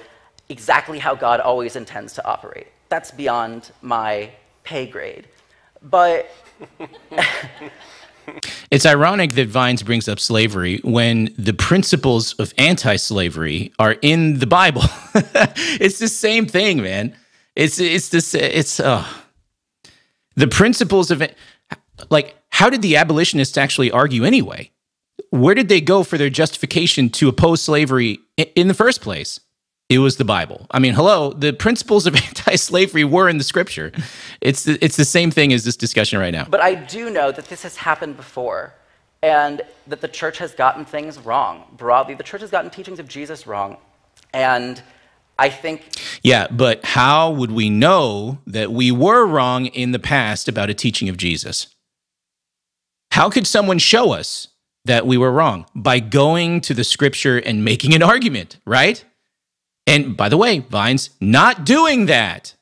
exactly how God always intends to operate. That's beyond my pay grade. But It's ironic that Vines brings up slavery when the principles of anti slavery are in the Bible. it's the same thing, man. It's, it's this, it's, uh, the principles of it. Like, how did the abolitionists actually argue anyway? Where did they go for their justification to oppose slavery in the first place? It was the Bible. I mean, hello, the principles of anti-slavery were in the scripture. It's the, it's the same thing as this discussion right now. But I do know that this has happened before and that the church has gotten things wrong. Broadly, the church has gotten teachings of Jesus wrong. And I think Yeah, but how would we know that we were wrong in the past about a teaching of Jesus? How could someone show us that we were wrong? By going to the scripture and making an argument, right? And by the way, Vine's not doing that.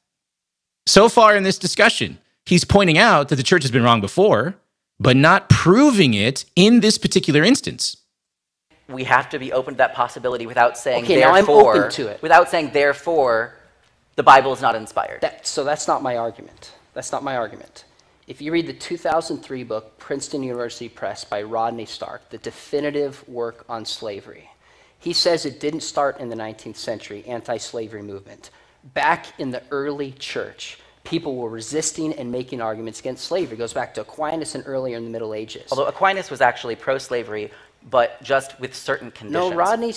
So far in this discussion, he's pointing out that the church has been wrong before, but not proving it in this particular instance. We have to be open to that possibility without saying Okay, now I'm therefore. open to it. Without saying therefore, the Bible is not inspired. That, so that's not my argument. That's not my argument. If you read the 2003 book, Princeton University Press, by Rodney Stark, the definitive work on slavery, he says it didn't start in the 19th century, anti slavery movement. Back in the early church, people were resisting and making arguments against slavery. It goes back to Aquinas and earlier in the Middle Ages. Although Aquinas was actually pro slavery, but just with certain conditions. no, Rodney,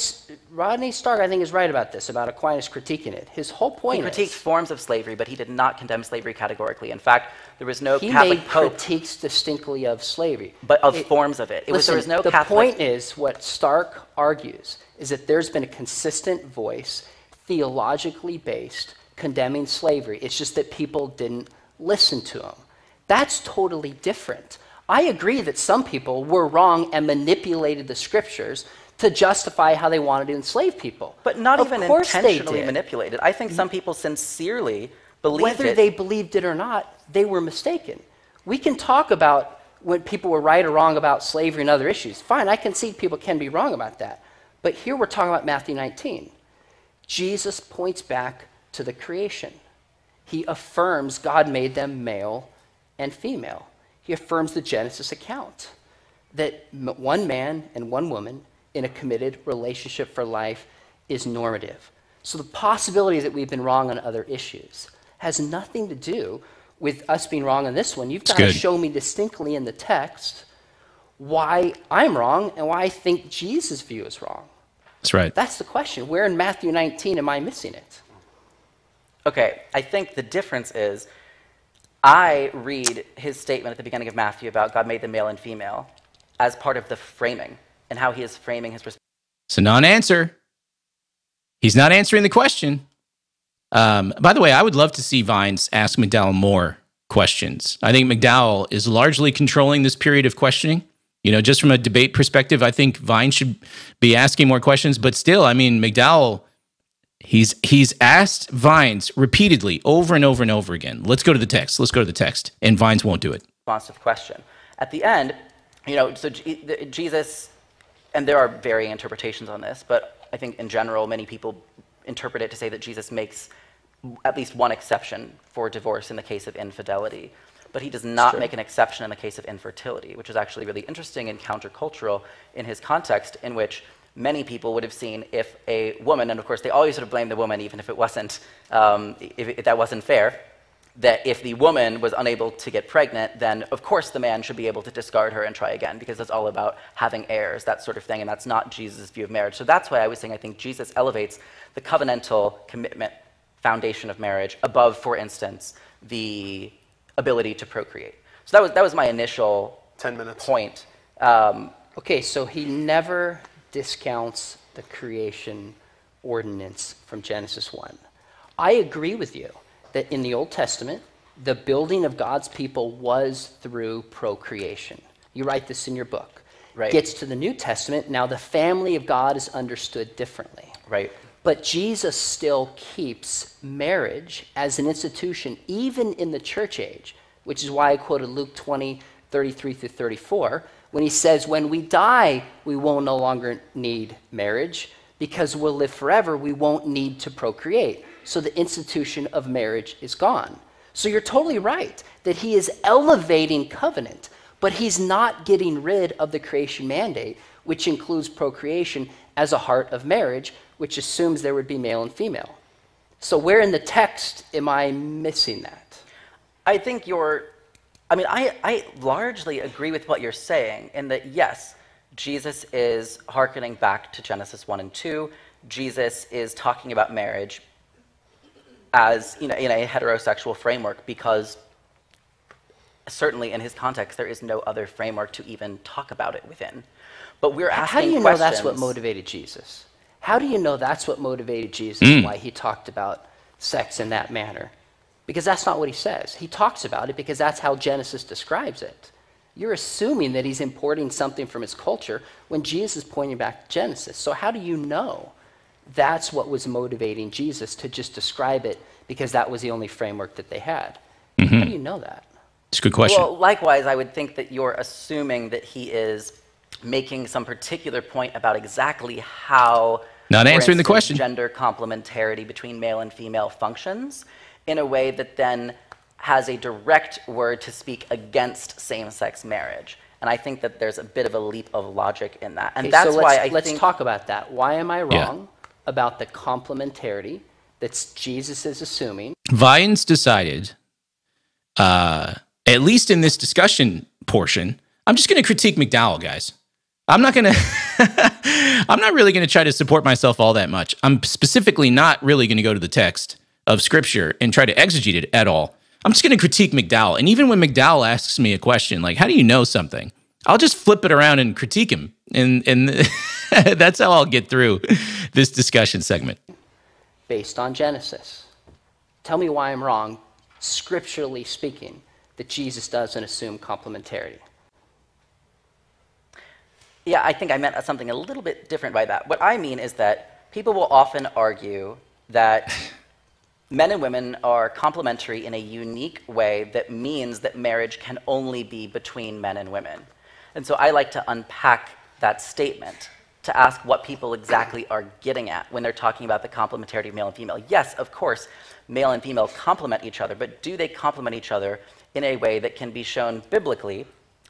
Rodney Stark, I think, is right about this, about Aquinas critiquing it. His whole point is. He critiqued is forms of slavery, but he did not condemn slavery categorically. In fact, there was no he Catholic made pope, critiques distinctly of slavery. but of It- forms of it. It was Listen, there was no the Catholic. point is what Stark argues is that there's been a consistent voice, theologically based, condemning slavery. It's just that people didn't listen to him. That's totally different. I agree that some people were wrong and manipulated the scriptures to justify how they wanted to enslave people. but not Of even intentionally manipulated. I think some people sincerely believed Whether it. they believed it or not, they were mistaken. We can talk about when people were right or wrong about slavery and other issues. Fine, I can see people can be wrong about that. But here we're talking about Matthew 19. Jesus points back to the creation. He affirms God made them male and female. He affirms the Genesis account that one man and one woman in a committed relationship for life is normative. So the possibility that we've been wrong on other issues has nothing to do with us being wrong on this one. You've got to show me distinctly in the text why I'm wrong and why I think Jesus' view is wrong. That's right. That's the question. Where in Matthew 19 am I missing it? Okay, I think the difference is I read his statement at the beginning of Matthew about God made them male and female as part of the framing and how he is framing his response. It's a non answer. He's not answering the question. Um, by the way, I would love to see Vines ask McDowell more questions. I think McDowell is largely controlling this period of questioning. You know, just from a debate perspective, I think Vines should be asking more questions. But still, I mean, McDowell, he's he's asked Vines repeatedly, over and over and over again. Let's go to the text. Let's go to the text, and Vines won't do it. responsive question. At the end, you know, so the- Jesus, and there are varying interpretations on this, but I think in general, many people interpret it to say that Jesus makes at least one exception for divorce in the case of infidelity. But he does not make an exception in the case of infertility, which is actually really interesting and countercultural in his context, in which many people would have seen if a woman, and of course they always sort of blame the woman, even if it wasn't, um, if, if that wasn't fair, that if the woman was unable to get pregnant, then of course the man should be able to discard her and try again, because it's all about having heirs, that sort of thing, and that's not Jesus' view of marriage. So that's why I was saying I think Jesus elevates the covenantal commitment foundation of marriage above, for instance, the ability to procreate. So that was, that was my initial 10 minutes. point. Um, Okay, so he never discounts the creation ordinance from Genesis 1. I agree with you that in the Old Testament, the building of God's people was through procreation. You write this in your book. Right. Gets to the New Testament, now the family of God is understood differently. right. But Jesus still keeps marriage as an institution, even in the church age, which is why I quoted Luke 20, 33 through 34, when he says, When we die, we will no longer need marriage because we'll live forever. We won't need to procreate. So the institution of marriage is gone. So you're totally right that he is elevating covenant, but he's not getting rid of the creation mandate, which includes procreation as a heart of marriage, which assumes there would be male and female. So where in the text am I missing that? I think you're, I mean, I, I largely agree with what you're saying in that, yes, Jesus is hearkening back to Genesis 1 and 2. Jesus is talking about marriage as, you know, in a heterosexual framework because certainly in his context, there is no other framework to even talk about it within. But we're asking How do you know that's what motivated Jesus? How do you know that's what motivated Jesus, hmm. why he talked about sex in that manner? Because that's not what he says. He talks about it because that's how Genesis describes it. You're assuming that he's importing something from his culture when Jesus is pointing back to Genesis. So how do you know That's what was motivating Jesus to just describe it because that was the only framework that they had. Mm-hmm. How do you know that? It's a good question. Well, likewise, I would think that you're assuming that he is making some particular point about exactly how. Not for answering the question. Gender complementarity between male and female functions in a way that then has a direct word to speak against same sex marriage. And I think that there's a bit of a leap of logic in that. And Okay, that's so let's, why I let's think. talk about that. Why am I Yeah. About the complementarity that Jesus is assuming? Vines decided, uh, at least in this discussion portion, I'm just going to critique McDowell, guys. I'm not going to, I'm not really going to try to support myself all that much. I'm specifically not really going to go to the text of scripture and try to exegete it at all. I'm just going to critique McDowell. And even when McDowell asks me a question like, how do you know something? I'll just flip it around and critique him. And, and that's how I'll get through this discussion segment. based on Genesis. Tell me why I'm wrong, scripturally speaking, that Jesus doesn't assume complementarity. Yeah, I think I meant something a little bit different by that. What I mean is that people will often argue that men and women are complementary in a unique way that means that marriage can only be between men and women. And so I like to unpack that statement to ask what people exactly are getting at when they're talking about the complementarity of male and female. Yes, of course, male and female complement each other, but do they complement each other in a way that can be shown biblically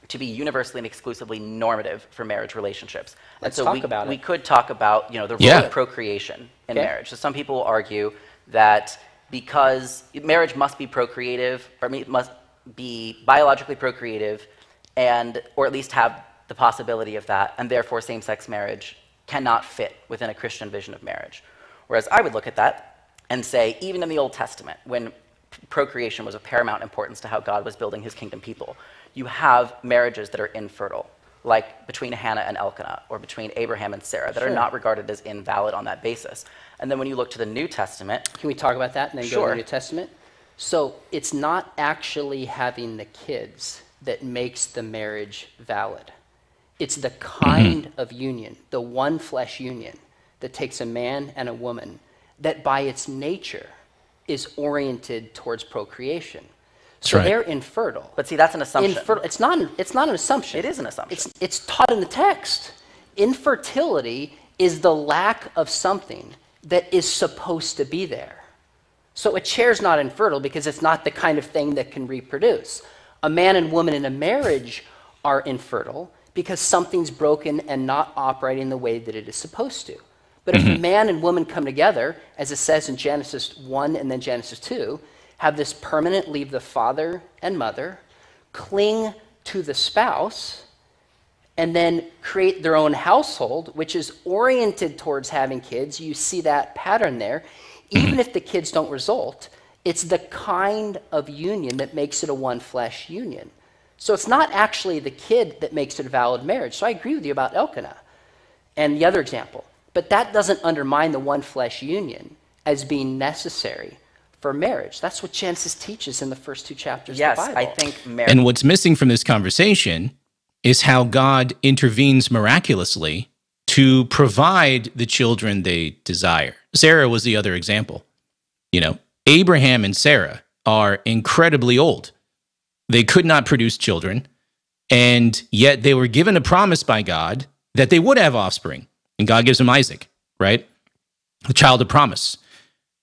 to be universally and exclusively normative for marriage relationships? Let's so talk we, about we could talk about you know the role Yeah. of procreation in Okay. marriage. So some people will argue that because marriage must be procreative, or I mean, must be biologically procreative, and or at least have the possibility of that, and therefore same-sex marriage cannot fit within a Christian vision of marriage. Whereas I would look at that and say, even in the Old Testament, when procreation was of paramount importance to how God was building his kingdom people, you have marriages that are infertile, like between Hannah and Elkanah, or between Abraham and Sarah, that are not regarded as invalid on that basis. And then when you look to the New Testament, Can we talk about that and then go to Sure. the New Testament? So it's not actually having the kids that makes the marriage valid. It's the kind of union, the one flesh union, that takes a man and a woman that by its nature is oriented towards procreation. So right. they're infertile. but see, that's an assumption. Infer- it's, not, an- it's not an assumption. It is an assumption. It's, it's taught in the text. Infertility is the lack of something that is supposed to be there. So a chair's not infertile because it's not the kind of thing that can reproduce. A man and woman in a marriage are infertile because something's broken and not operating the way that it is supposed to. But if a man and woman come together, as it says in Genesis 1 and then Genesis 2, have this permanent leave the father and mother, cling to the spouse, and then create their own household, which is oriented towards having kids. You see that pattern there. Mm-hmm. Even if the kids don't result, it's the kind of union that makes it a one flesh union. So it's not actually the kid that makes it a valid marriage. So I agree with you about Elkanah and the other example. But that doesn't undermine the one flesh union as being necessary for marriage. That's what Genesis teaches in the first two chapters yes, of the Bible. I think marriage. And what's missing from this conversation is how God intervenes miraculously to provide the children they desire. Sarah was the other example. You know, Abraham and Sarah are incredibly old. They could not produce children, and yet they were given a promise by God that they would have offspring. And God gives them Isaac, right? The child of promise.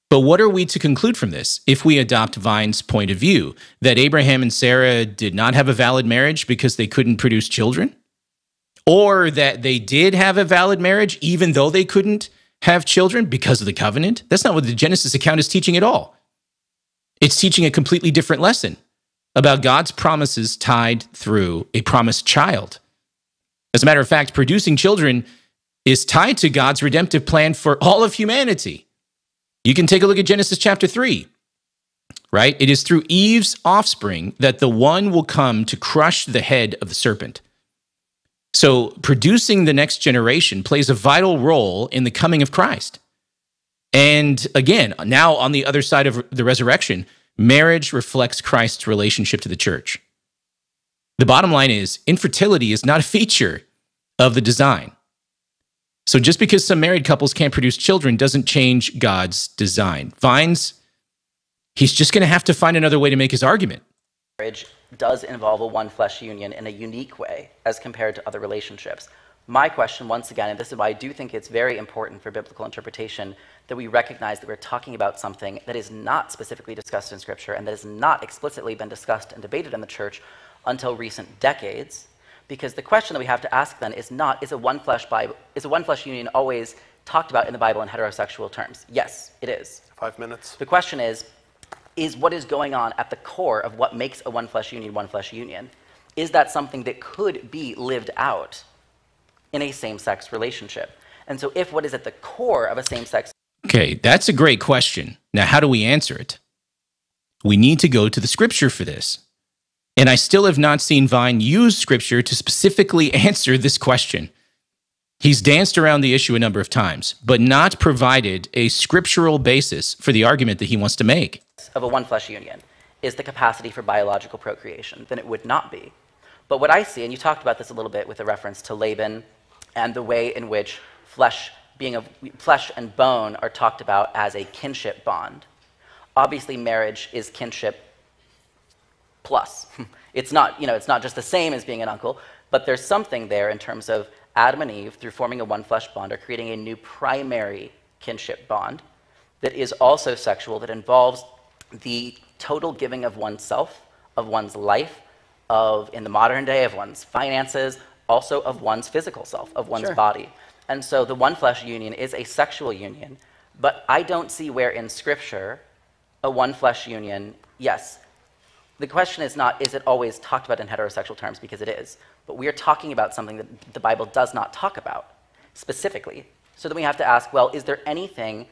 But what are we to conclude from this if we adopt Vines' point of view that Abraham and Sarah did not have a valid marriage because they couldn't produce children? Or that they did have a valid marriage even though they couldn't have children because of the covenant? That's not what the Genesis account is teaching at all. It's teaching a completely different lesson about God's promises tied through a promised child. As a matter of fact, producing children is tied to God's redemptive plan for all of humanity. You can take a look at Genesis chapter 3, right? It is through Eve's offspring that the one will come to crush the head of the serpent. So, producing the next generation plays a vital role in the coming of Christ. And again, now on the other side of the resurrection, marriage reflects Christ's relationship to the church. The bottom line is infertility is not a feature of the design. So just because some married couples can't produce children doesn't change God's design. Vines, he's just going to have to find another way to make his argument. Marriage does involve a one flesh union in a unique way as compared to other relationships. My question, once again, and this is why I do think it's very important for biblical interpretation that we recognize that we're talking about something that is not specifically discussed in Scripture and that has not explicitly been discussed and debated in the church until recent decades. Because the question that we have to ask then is not is a one flesh Bible is a one flesh union always talked about in the Bible in heterosexual terms? Yes, it is. Five minutes. The question is is what is going on at the core of what makes a one flesh union one flesh union? Is that something that could be lived out in a same sex relationship? And so, if what is at the core of a same sex Okay, that's a great question. Now, how do we answer it? We need to go to the scripture for this. And I still have not seen Vines use scripture to specifically answer this question. He's danced around the issue a number of times, but not provided a scriptural basis for the argument that he wants to make. of a one flesh union is the capacity for biological procreation, then it would not be. But what I see, and you talked about this a little bit with a reference to Laban and the way in which flesh being of flesh and bone are talked about as a kinship bond. Obviously, marriage is kinship plus. It's not, you know, it's not just the same as being an uncle, but there's something there in terms of Adam and Eve, through forming a one flesh bond, are creating a new primary kinship bond that is also sexual, that involves the total giving of oneself, of one's life, of, in the modern day, of one's finances, also of one's physical self, of one's Sure. body. And so the one flesh union is a sexual union, but I don't see where in Scripture a one flesh union, yes, the question is not, is it always talked about in heterosexual terms? Because it is. But we are talking about something that the Bible does not talk about specifically. So then we have to ask, well, is there anything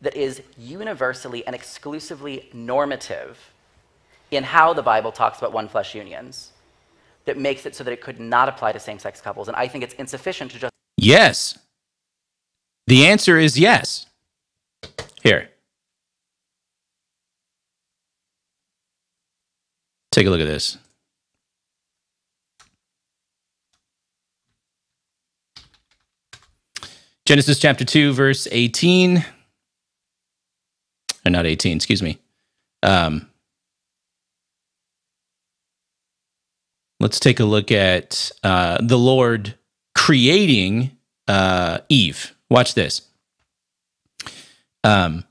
that is universally and exclusively normative in how the Bible talks about one flesh unions that makes it so that it could not apply to same sex couples? And I think it's insufficient to just Yes. The answer is yes. Here. Take a look at this. Genesis chapter 2, verse 18. Or not 18, excuse me. Um, let's take a look at uh, the Lord creating uh, Eve. Watch this. Um,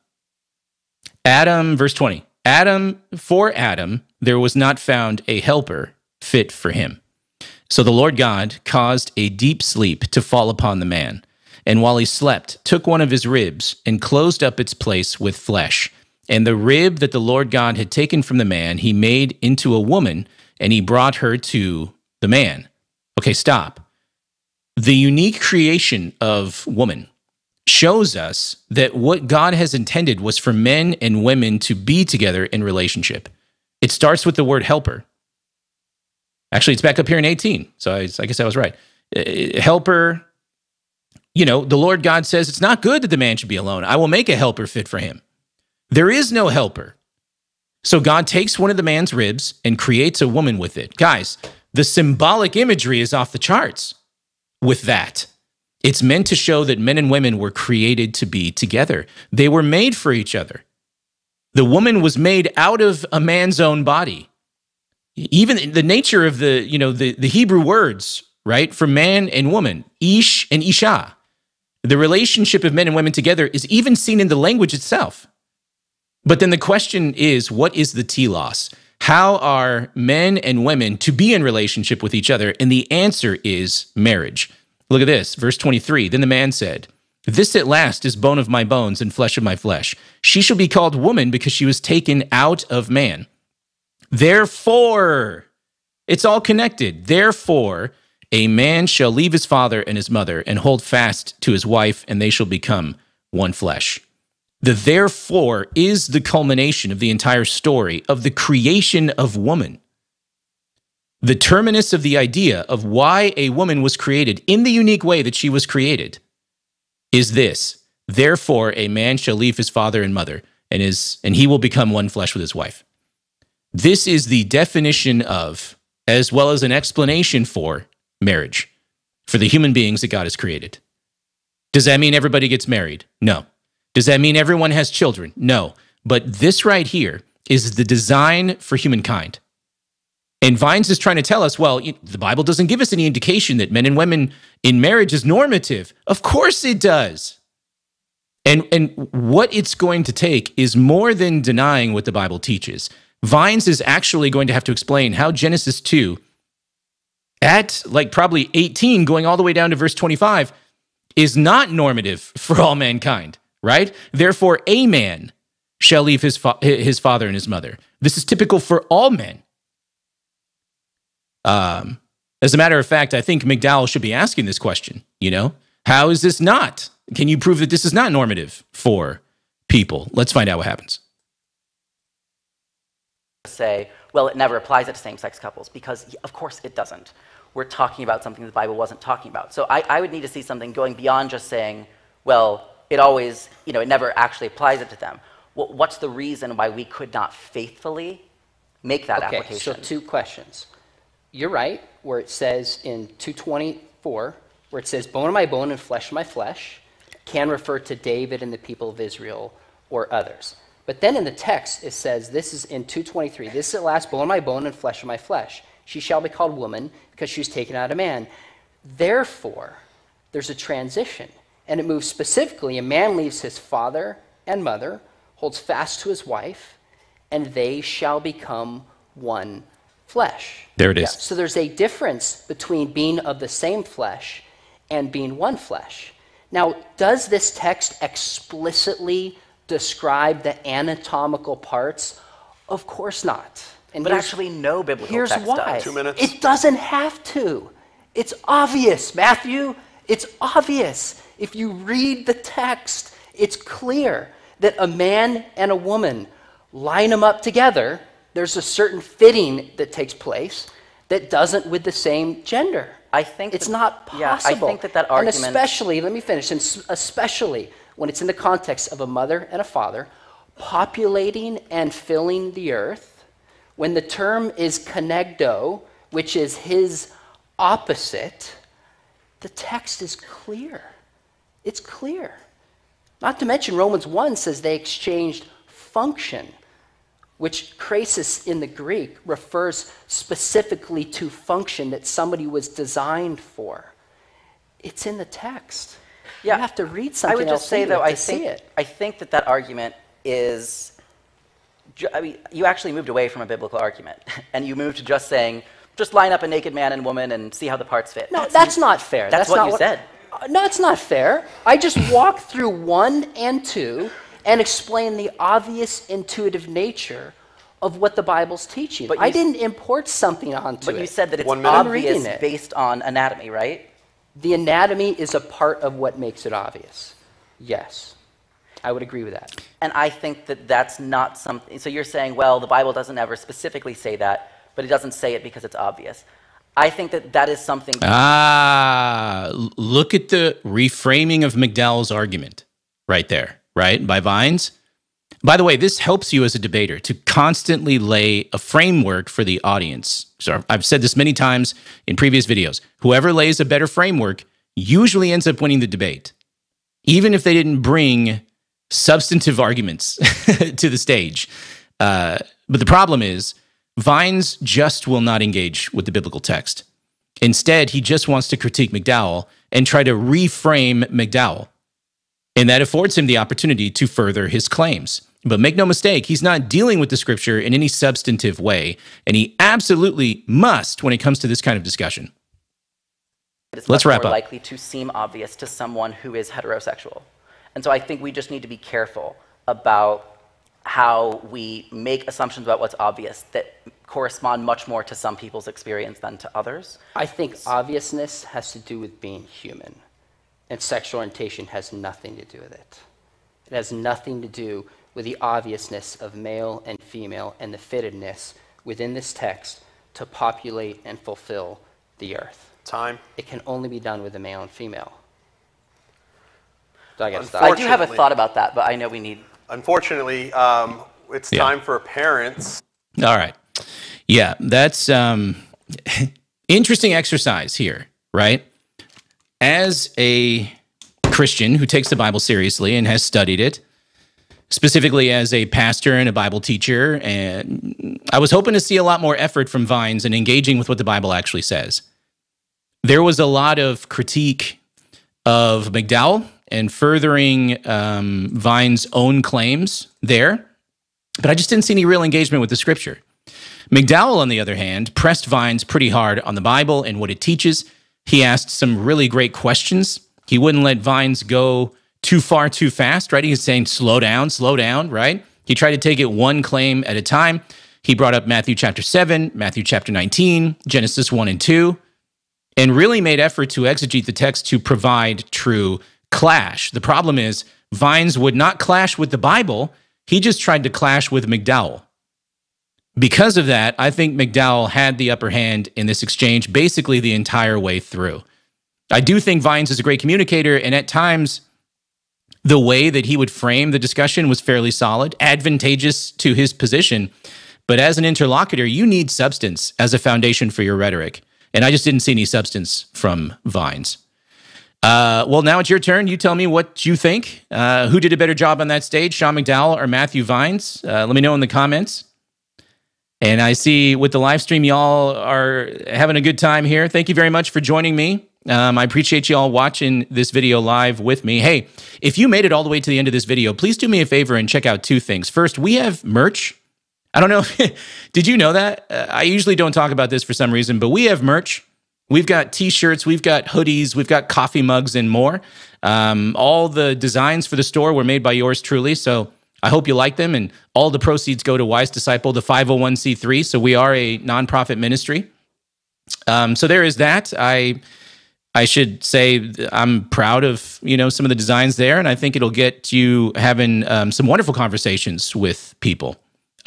Adam, verse 20. Adam, for Adam, there was not found a helper fit for him. So the Lord God caused a deep sleep to fall upon the man, and while he slept, took one of his ribs and closed up its place with flesh. And the rib that the Lord God had taken from the man, he made into a woman, and he brought her to the man. Okay, stop. The unique creation of woman shows us that what God has intended was for men and women to be together in relationship. It starts with the word helper. Actually, it's back up here in 18. So I, I guess I was right. Uh, helper, you know, the Lord God says it's not good that the man should be alone. I will make a helper fit for him. There is no helper. So God takes one of the man's ribs and creates a woman with it. Guys, the symbolic imagery is off the charts with that. It's meant to show that men and women were created to be together. They were made for each other. The woman was made out of a man's own body. Even the nature of the, you know, the, the Hebrew words, right, for man and woman, ish and isha. The relationship of men and women together is even seen in the language itself. But then the question is, what is the telos? How are men and women to be in relationship with each other? And the answer is marriage. Look at this, verse 23. Then the man said, This at last is bone of my bones and flesh of my flesh. She shall be called woman because she was taken out of man. Therefore, it's all connected. Therefore, a man shall leave his father and his mother and hold fast to his wife, and they shall become one flesh. The therefore is the culmination of the entire story of the creation of woman. The terminus of the idea of why a woman was created in the unique way that she was created is this therefore a man shall leave his father and mother and his and he will become one flesh with his wife this is the definition of as well as an explanation for marriage for the human beings that god has created Does that mean everybody gets married? No. Does that mean everyone has children? No. But this right here is the design for humankind. And Vines is trying to tell us, well, the Bible doesn't give us any indication that men and women in marriage is normative. Of course it does. And, and what it's going to take is more than denying what the Bible teaches. Vines is actually going to have to explain how Genesis 2, at like probably 18, going all the way down to verse 25, is not normative for all mankind, right? Therefore, a man shall leave his, fa- his father and his mother. This is typical for all men. Um, as a matter of fact, I think McDowell should be asking this question. You know, how is this not? Can you prove that this is not normative for people? Let's find out what happens. Say, well, it never applies to same-sex couples because, of course, it doesn't. We're talking about something the Bible wasn't talking about. So I, I would need to see something going beyond just saying, well, it always, you know, it never actually applies it to them. Well, what's the reason why we could not faithfully make that okay, application? So two questions you're right, where it says in 224, where it says, bone of my bone and flesh of my flesh, can refer to David and the people of Israel or others. But then in the text, it says, this is in 223, this is at last bone of my bone and flesh of my flesh. She shall be called woman because she was taken out of man. Therefore, there's a transition. And it moves specifically a man leaves his father and mother, holds fast to his wife, and they shall become one flesh. There it is. Yeah. So there's a difference between being of the same flesh and being one flesh. Now, does this text explicitly describe the anatomical parts? Of course not. And but actually, no biblical here's text why. does. Two minutes. It doesn't have to. It's obvious, Matthew. It's obvious. If you read the text, it's clear that a man and a woman line them up together there's a certain fitting that takes place that doesn't with the same gender. I think it's that, not possible. Yeah, I think that that argument, and especially, let me finish, and especially when it's in the context of a mother and a father populating and filling the earth, when the term is kenegdo, which is his opposite, the text is clear. It's clear. Not to mention, Romans 1 says they exchanged function which chresis in the Greek refers specifically to function that somebody was designed for. It's in the text. Yeah. You have to read something I would just say, though, I think, it. I think that that argument is. I mean, you actually moved away from a biblical argument, and you moved to just saying, just line up a naked man and woman and see how the parts fit. No, that's, that's not fair. That's, that's what not you what, said. Uh, no, it's not fair. I just walk through one and two and explain the obvious intuitive nature of what the Bible's teaching. But I didn't import something onto but it. But you said that it's obvious it. based on anatomy, right? The anatomy is a part of what makes it obvious. Yes. I would agree with that. And I think that that's not something. So you're saying, well, the Bible doesn't ever specifically say that, but it doesn't say it because it's obvious. I think that that is something. Ah, look at the reframing of McDowell's argument right there right, by Vines. By the way, this helps you as a debater to constantly lay a framework for the audience. So I've said this many times in previous videos. Whoever lays a better framework usually ends up winning the debate, even if they didn't bring substantive arguments to the stage. Uh, but the problem is, Vines just will not engage with the biblical text. Instead, he just wants to critique McDowell and try to reframe McDowell and that affords him the opportunity to further his claims. But make no mistake, he's not dealing with the scripture in any substantive way, and he absolutely must when it comes to this kind of discussion. It's Let's wrap more up. likely to seem obvious to someone who is heterosexual. And so I think we just need to be careful about how we make assumptions about what's obvious that correspond much more to some people's experience than to others. I think obviousness has to do with being human and sexual orientation has nothing to do with it. It has nothing to do with the obviousness of male and female and the fittedness within this text to populate and fulfill the earth. Time. It can only be done with a male and female. So I, I do have a thought about that, but I know we need. Unfortunately, um, it's yeah. time for parents. All right. Yeah, that's um, interesting exercise here, right? as a Christian who takes the Bible seriously and has studied it, specifically as a pastor and a Bible teacher. And I was hoping to see a lot more effort from Vines in engaging with what the Bible actually says. There was a lot of critique of McDowell and furthering um, Vines' own claims there, but I just didn't see any real engagement with the scripture. McDowell, on the other hand, pressed Vines pretty hard on the Bible and what it teaches. He asked some really great questions. He wouldn't let Vines go too far too fast, right? He was saying, slow down, slow down, right? He tried to take it one claim at a time. He brought up Matthew chapter 7, Matthew chapter 19, Genesis 1 and 2, and really made effort to exegete the text to provide true clash. The problem is, Vines would not clash with the Bible. He just tried to clash with McDowell. Because of that, I think McDowell had the upper hand in this exchange basically the entire way through. I do think Vines is a great communicator, and at times, the way that he would frame the discussion was fairly solid, advantageous to his position. But as an interlocutor, you need substance as a foundation for your rhetoric. And I just didn't see any substance from Vines. Uh, well, now it's your turn. You tell me what you think. Uh, who did a better job on that stage, Sean McDowell or Matthew Vines? Uh, let me know in the comments. And I see with the live stream, y'all are having a good time here. Thank you very much for joining me. Um, I appreciate you all watching this video live with me. Hey, if you made it all the way to the end of this video, please do me a favor and check out two things. First, we have merch. I don't know. did you know that? Uh, I usually don't talk about this for some reason, but we have merch. We've got t-shirts, we've got hoodies, we've got coffee mugs and more. Um, all the designs for the store were made by yours truly. So I hope you like them. And all the proceeds go to Wise Disciple, the 501c3. So we are a nonprofit ministry. Um, so there is that. I I should say I'm proud of you know some of the designs there, and I think it'll get you having um, some wonderful conversations with people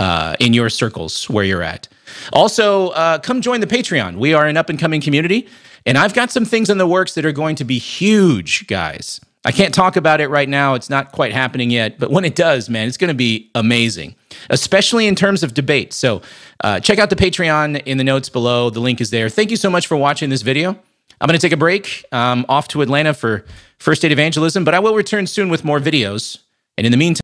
uh, in your circles where you're at. Also, uh, come join the Patreon. We are an up and coming community, and I've got some things in the works that are going to be huge, guys. I can't talk about it right now. It's not quite happening yet, but when it does, man, it's going to be amazing, especially in terms of debate. So uh, check out the Patreon in the notes below. The link is there. Thank you so much for watching this video. I'm going to take a break um, off to Atlanta for First Date Evangelism, but I will return soon with more videos. And in the meantime,